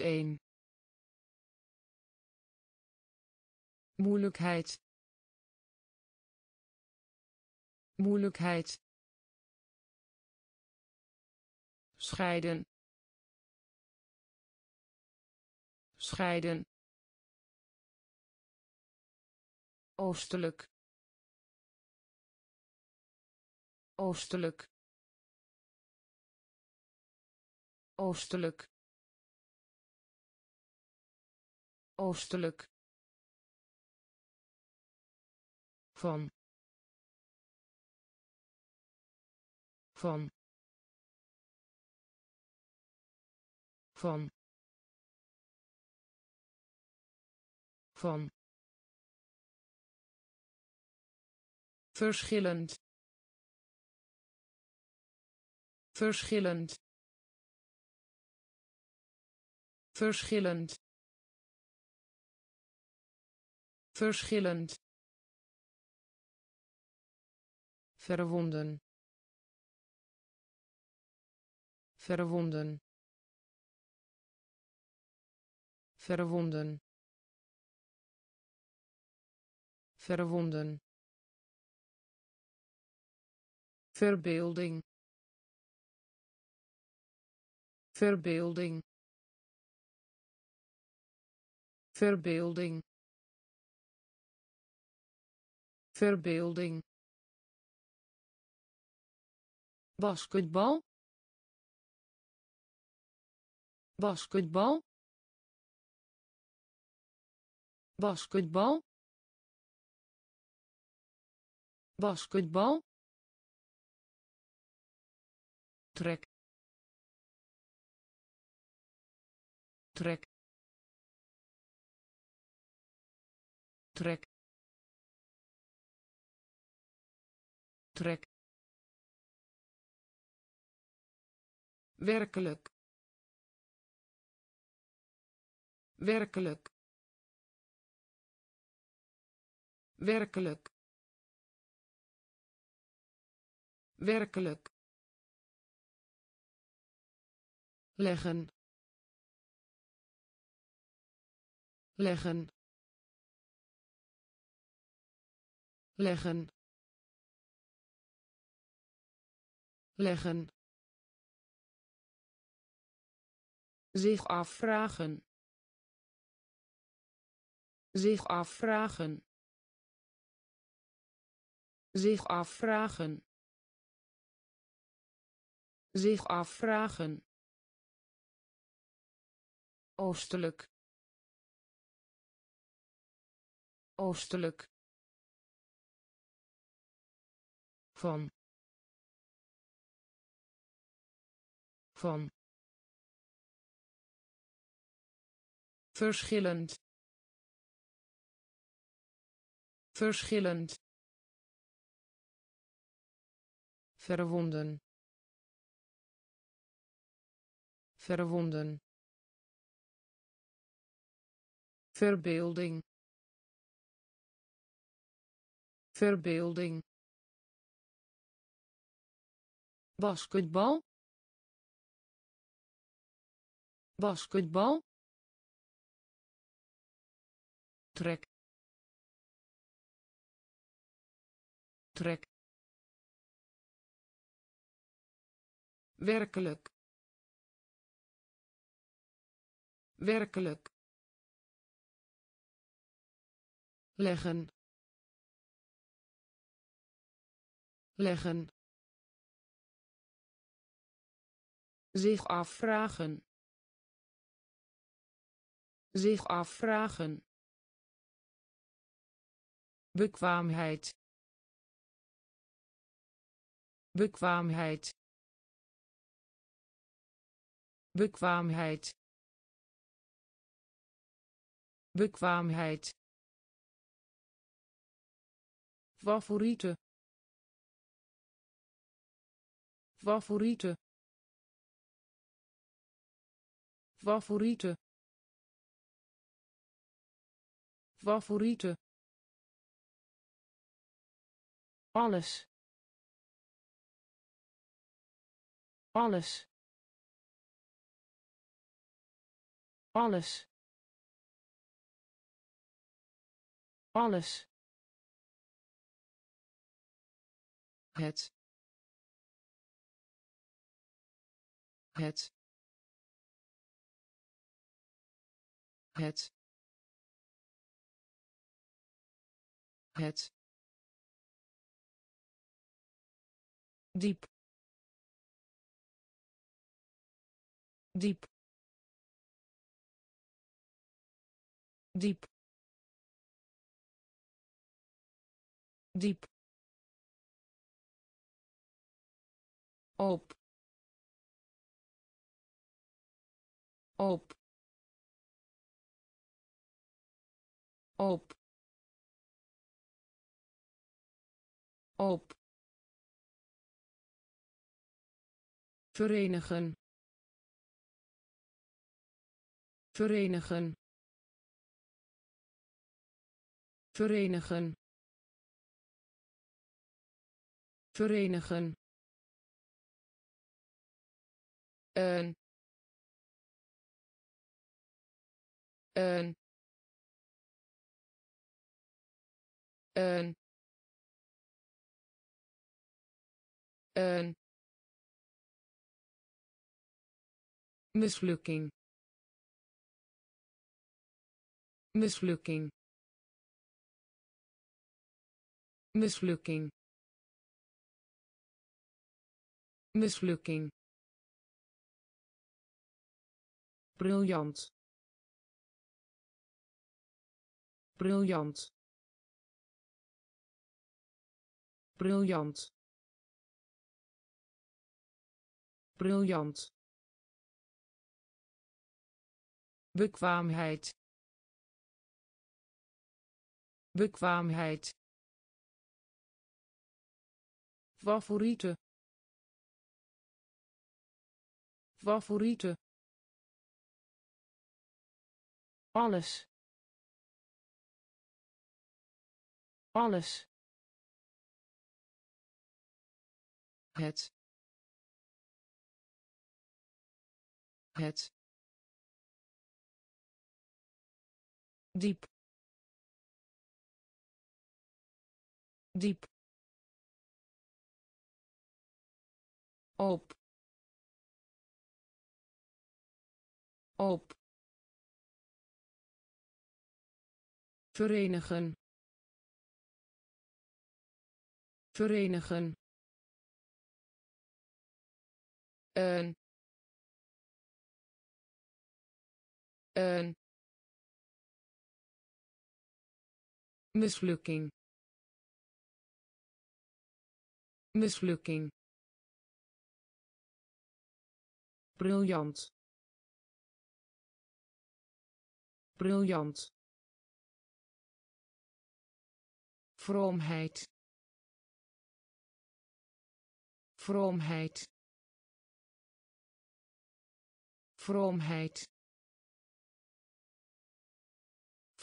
een moeilijkheid. Moeilijkheid. Scheiden. Scheiden. Oostelijk. Oostelijk. Oostelijk. Oostelijk van. Van. Van. Van. Verschillend. Verschillend. Verschillend. Verschillend verwonden. Verwonden. Verwonden. Verwonden. Verbeelding. Verbeelding. Verbeelding. Verbeelding basketbal. Basketbal. Basketbal. Basketbal. Trek. Trek. Trek. Trek werkelijk. Werkelijk. Werkelijk. Werkelijk. Leggen. Leggen. Leggen. Leggen zich afvragen. Zich afvragen. Zich afvragen. Zich afvragen. Oostelijk. Oostelijk. Van. Van verschillend. Verschillend. Verwonden. Verwonden. Verbeelding. Verbeelding. Basketbal. Basketbal trek. Trek. Werkelijk. Werkelijk. Leggen. Leggen. Zich afvragen. Zich afvragen bekwaamheid bekwaamheid bekwaamheid bekwaamheid. Favoriete favoriete favoriete. Favoriete alles. Alles. Alles. Alles. Het. Het. Het. Het diep. Diep. Diep. Diep. Op. Op. Op. Op verenigen. Verenigen. Verenigen. Verenigen. Een. Een. Een. Een mislukking mislukking mislukking mislukking briljant. Briljant. Briljant. Briljant bekwaamheid bekwaamheid favoriete favoriete alles alles het het diep. Diep. Op. Op. Verenigen. Verenigen. Een. Een mislukking mislukking briljant briljant vroomheid vroomheid vroomheid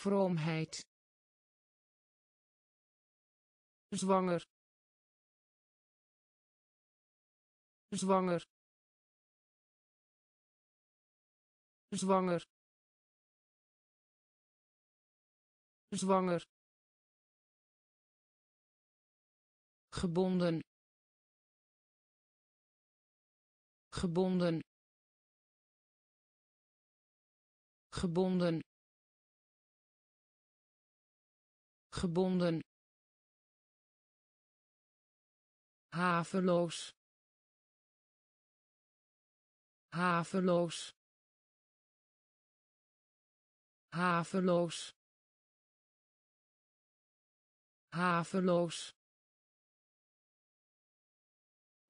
vroomheid zwanger zwanger zwanger zwanger. Gebonden gebonden gebonden. Gebonden haveloos. Haveloos. Haveloos. Haveloos.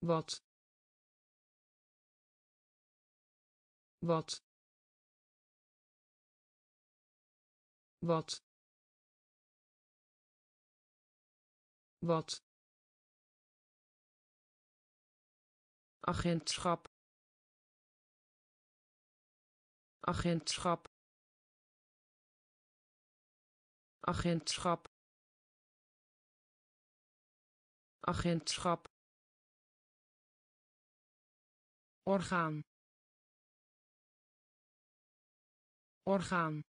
Wat? Wat? Wat? Wat agentschap. Agentschap. Agentschap. Agentschap. Orgaan. Orgaan.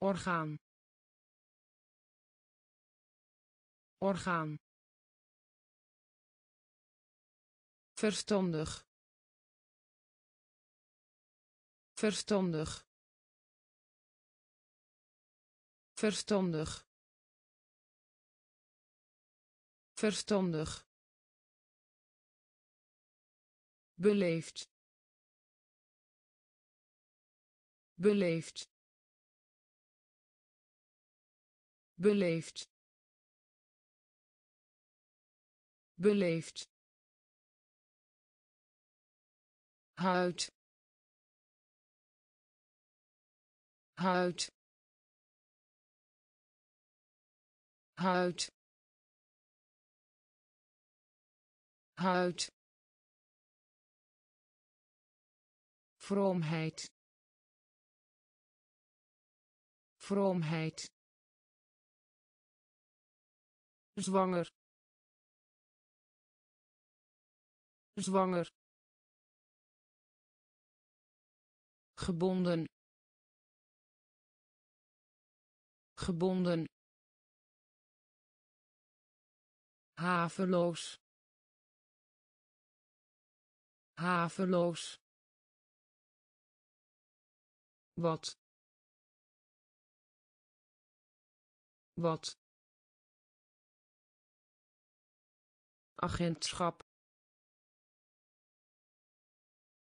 Orgaan. Orgaan verstandig. Verstandig. Verstandig. Verstandig. Beleefd. Beleefd. Beleefd. Beleefd huid huid huid huid vroomheid. Vroomheid. Zwanger. Zwanger gebonden gebonden haveloos haveloos wat wat agentschap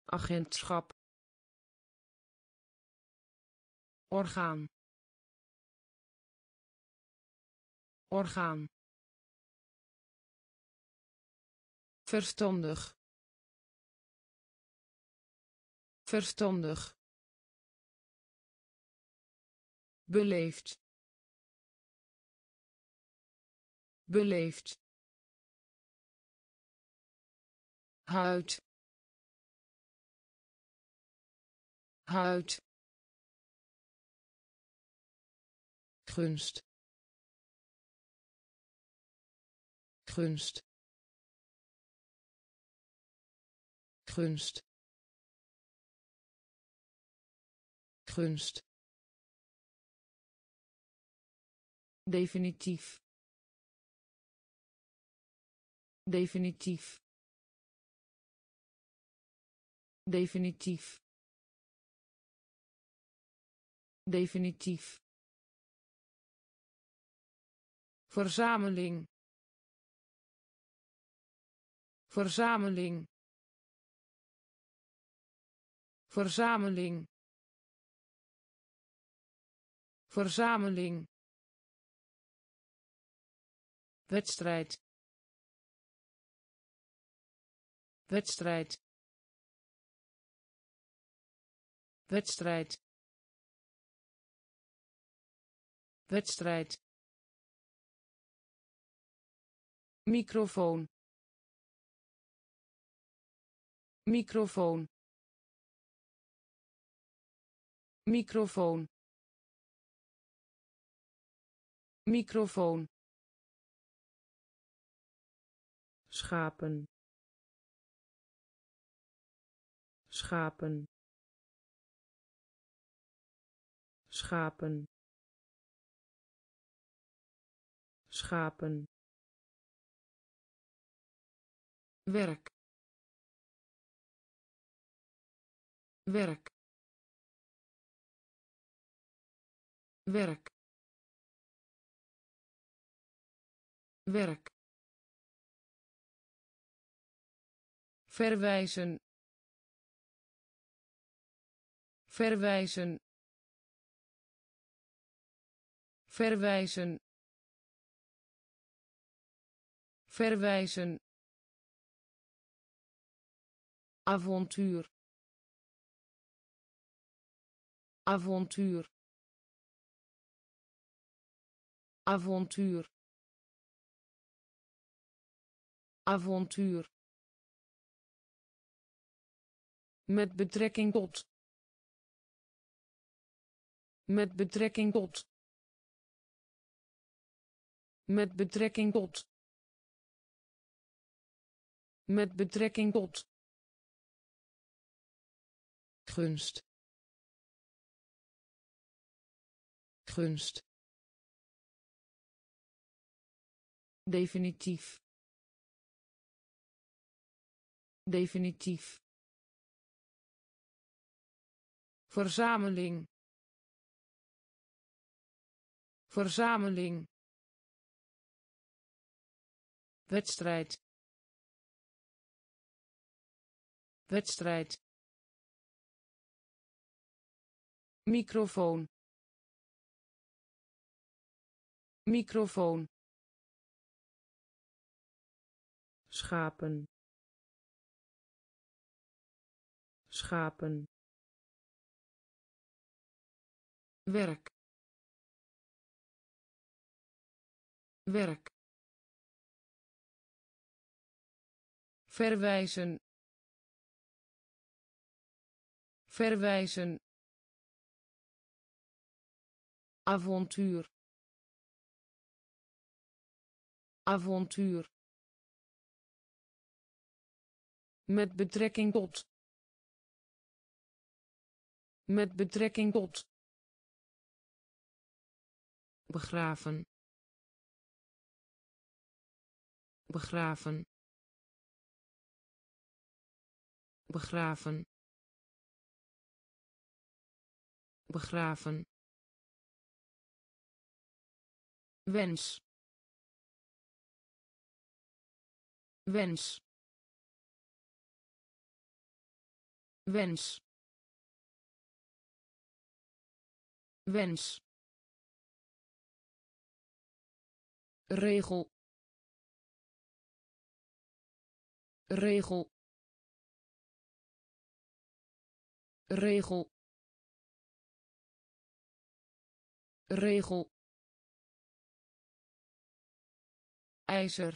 agentschap orgaan. Orgaan. Verstandig verstandig beleefd. Beleefd. Huid. Huid gunst. Gunst. Gunst. Gunst. Definitief. Definitief. Definitief. Definitief verzameling. Verzameling. Verzameling. Verzameling. Wedstrijd. Wedstrijd. Wedstrijd. Wedstrijd microfoon. Microfoon. Microfoon. Microfoon. Schapen. Schapen. Schapen. Schapen werk. Werk. Werk. Werk. Verwijzen. Verwijzen. Verwijzen. Verwijzen avontuur. Avontuur. Avontuur. Avontuur. Met betrekking tot. Met betrekking tot. Met betrekking tot. Met betrekking tot gunst. Gunst. Definitief. Definitief. Verzameling. Verzameling. Wedstrijd. Wedstrijd microfoon. Microfoon. Schapen. Schapen. Werk. Werk. Verwijzen. Verwijzen avontuur. Avontuur. Met betrekking tot. Met betrekking tot. Begraven. Begraven. Begraven. Begraven wens. Wens. Wens. Wens. Regel. Regel. Regel. Regel ijzer.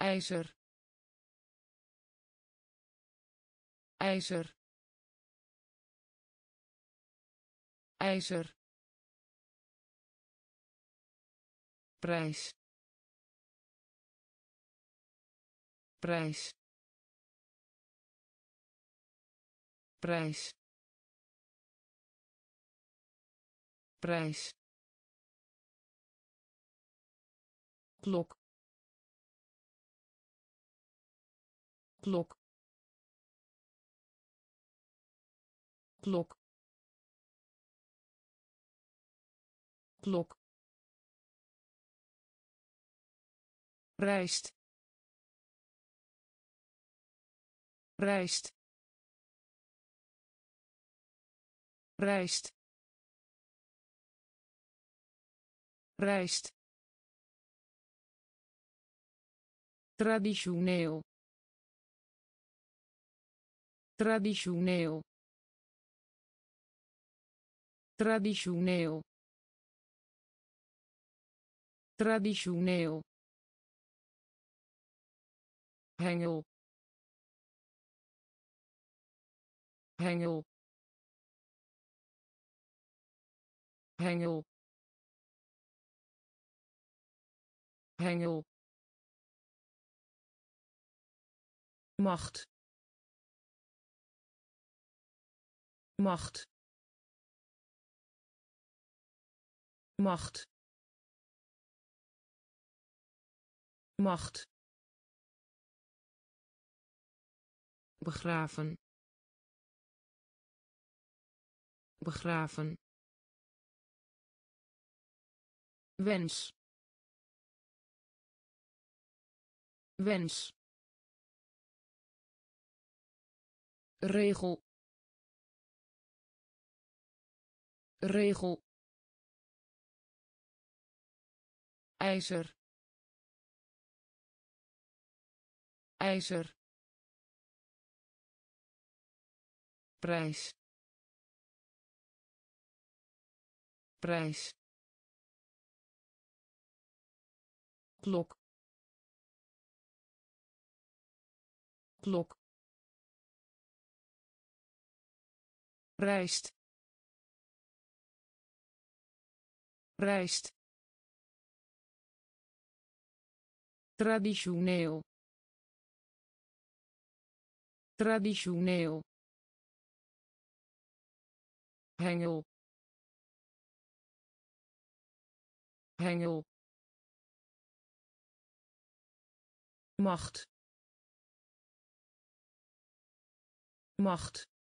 Ijzer. Ijzer. Ijzer. Prijs. Prijs. Prijs. Prijs klok. Klok. Klok. Klok. Rijst. Rijst. Rijst. Rijst traditioneel. Traditioneel. Traditioneel. Traditioneel. Hengel. Hengel. Hengel. Hengel macht. Macht. Macht. Macht. Begraven. Begraven. Wens. Wens regel. Regel. Ijzer. Ijzer. Prijs. Prijs. Klok. Klok rijst rijst traditioneel. Traditioneel. Hengel. Hengel. Macht. Macht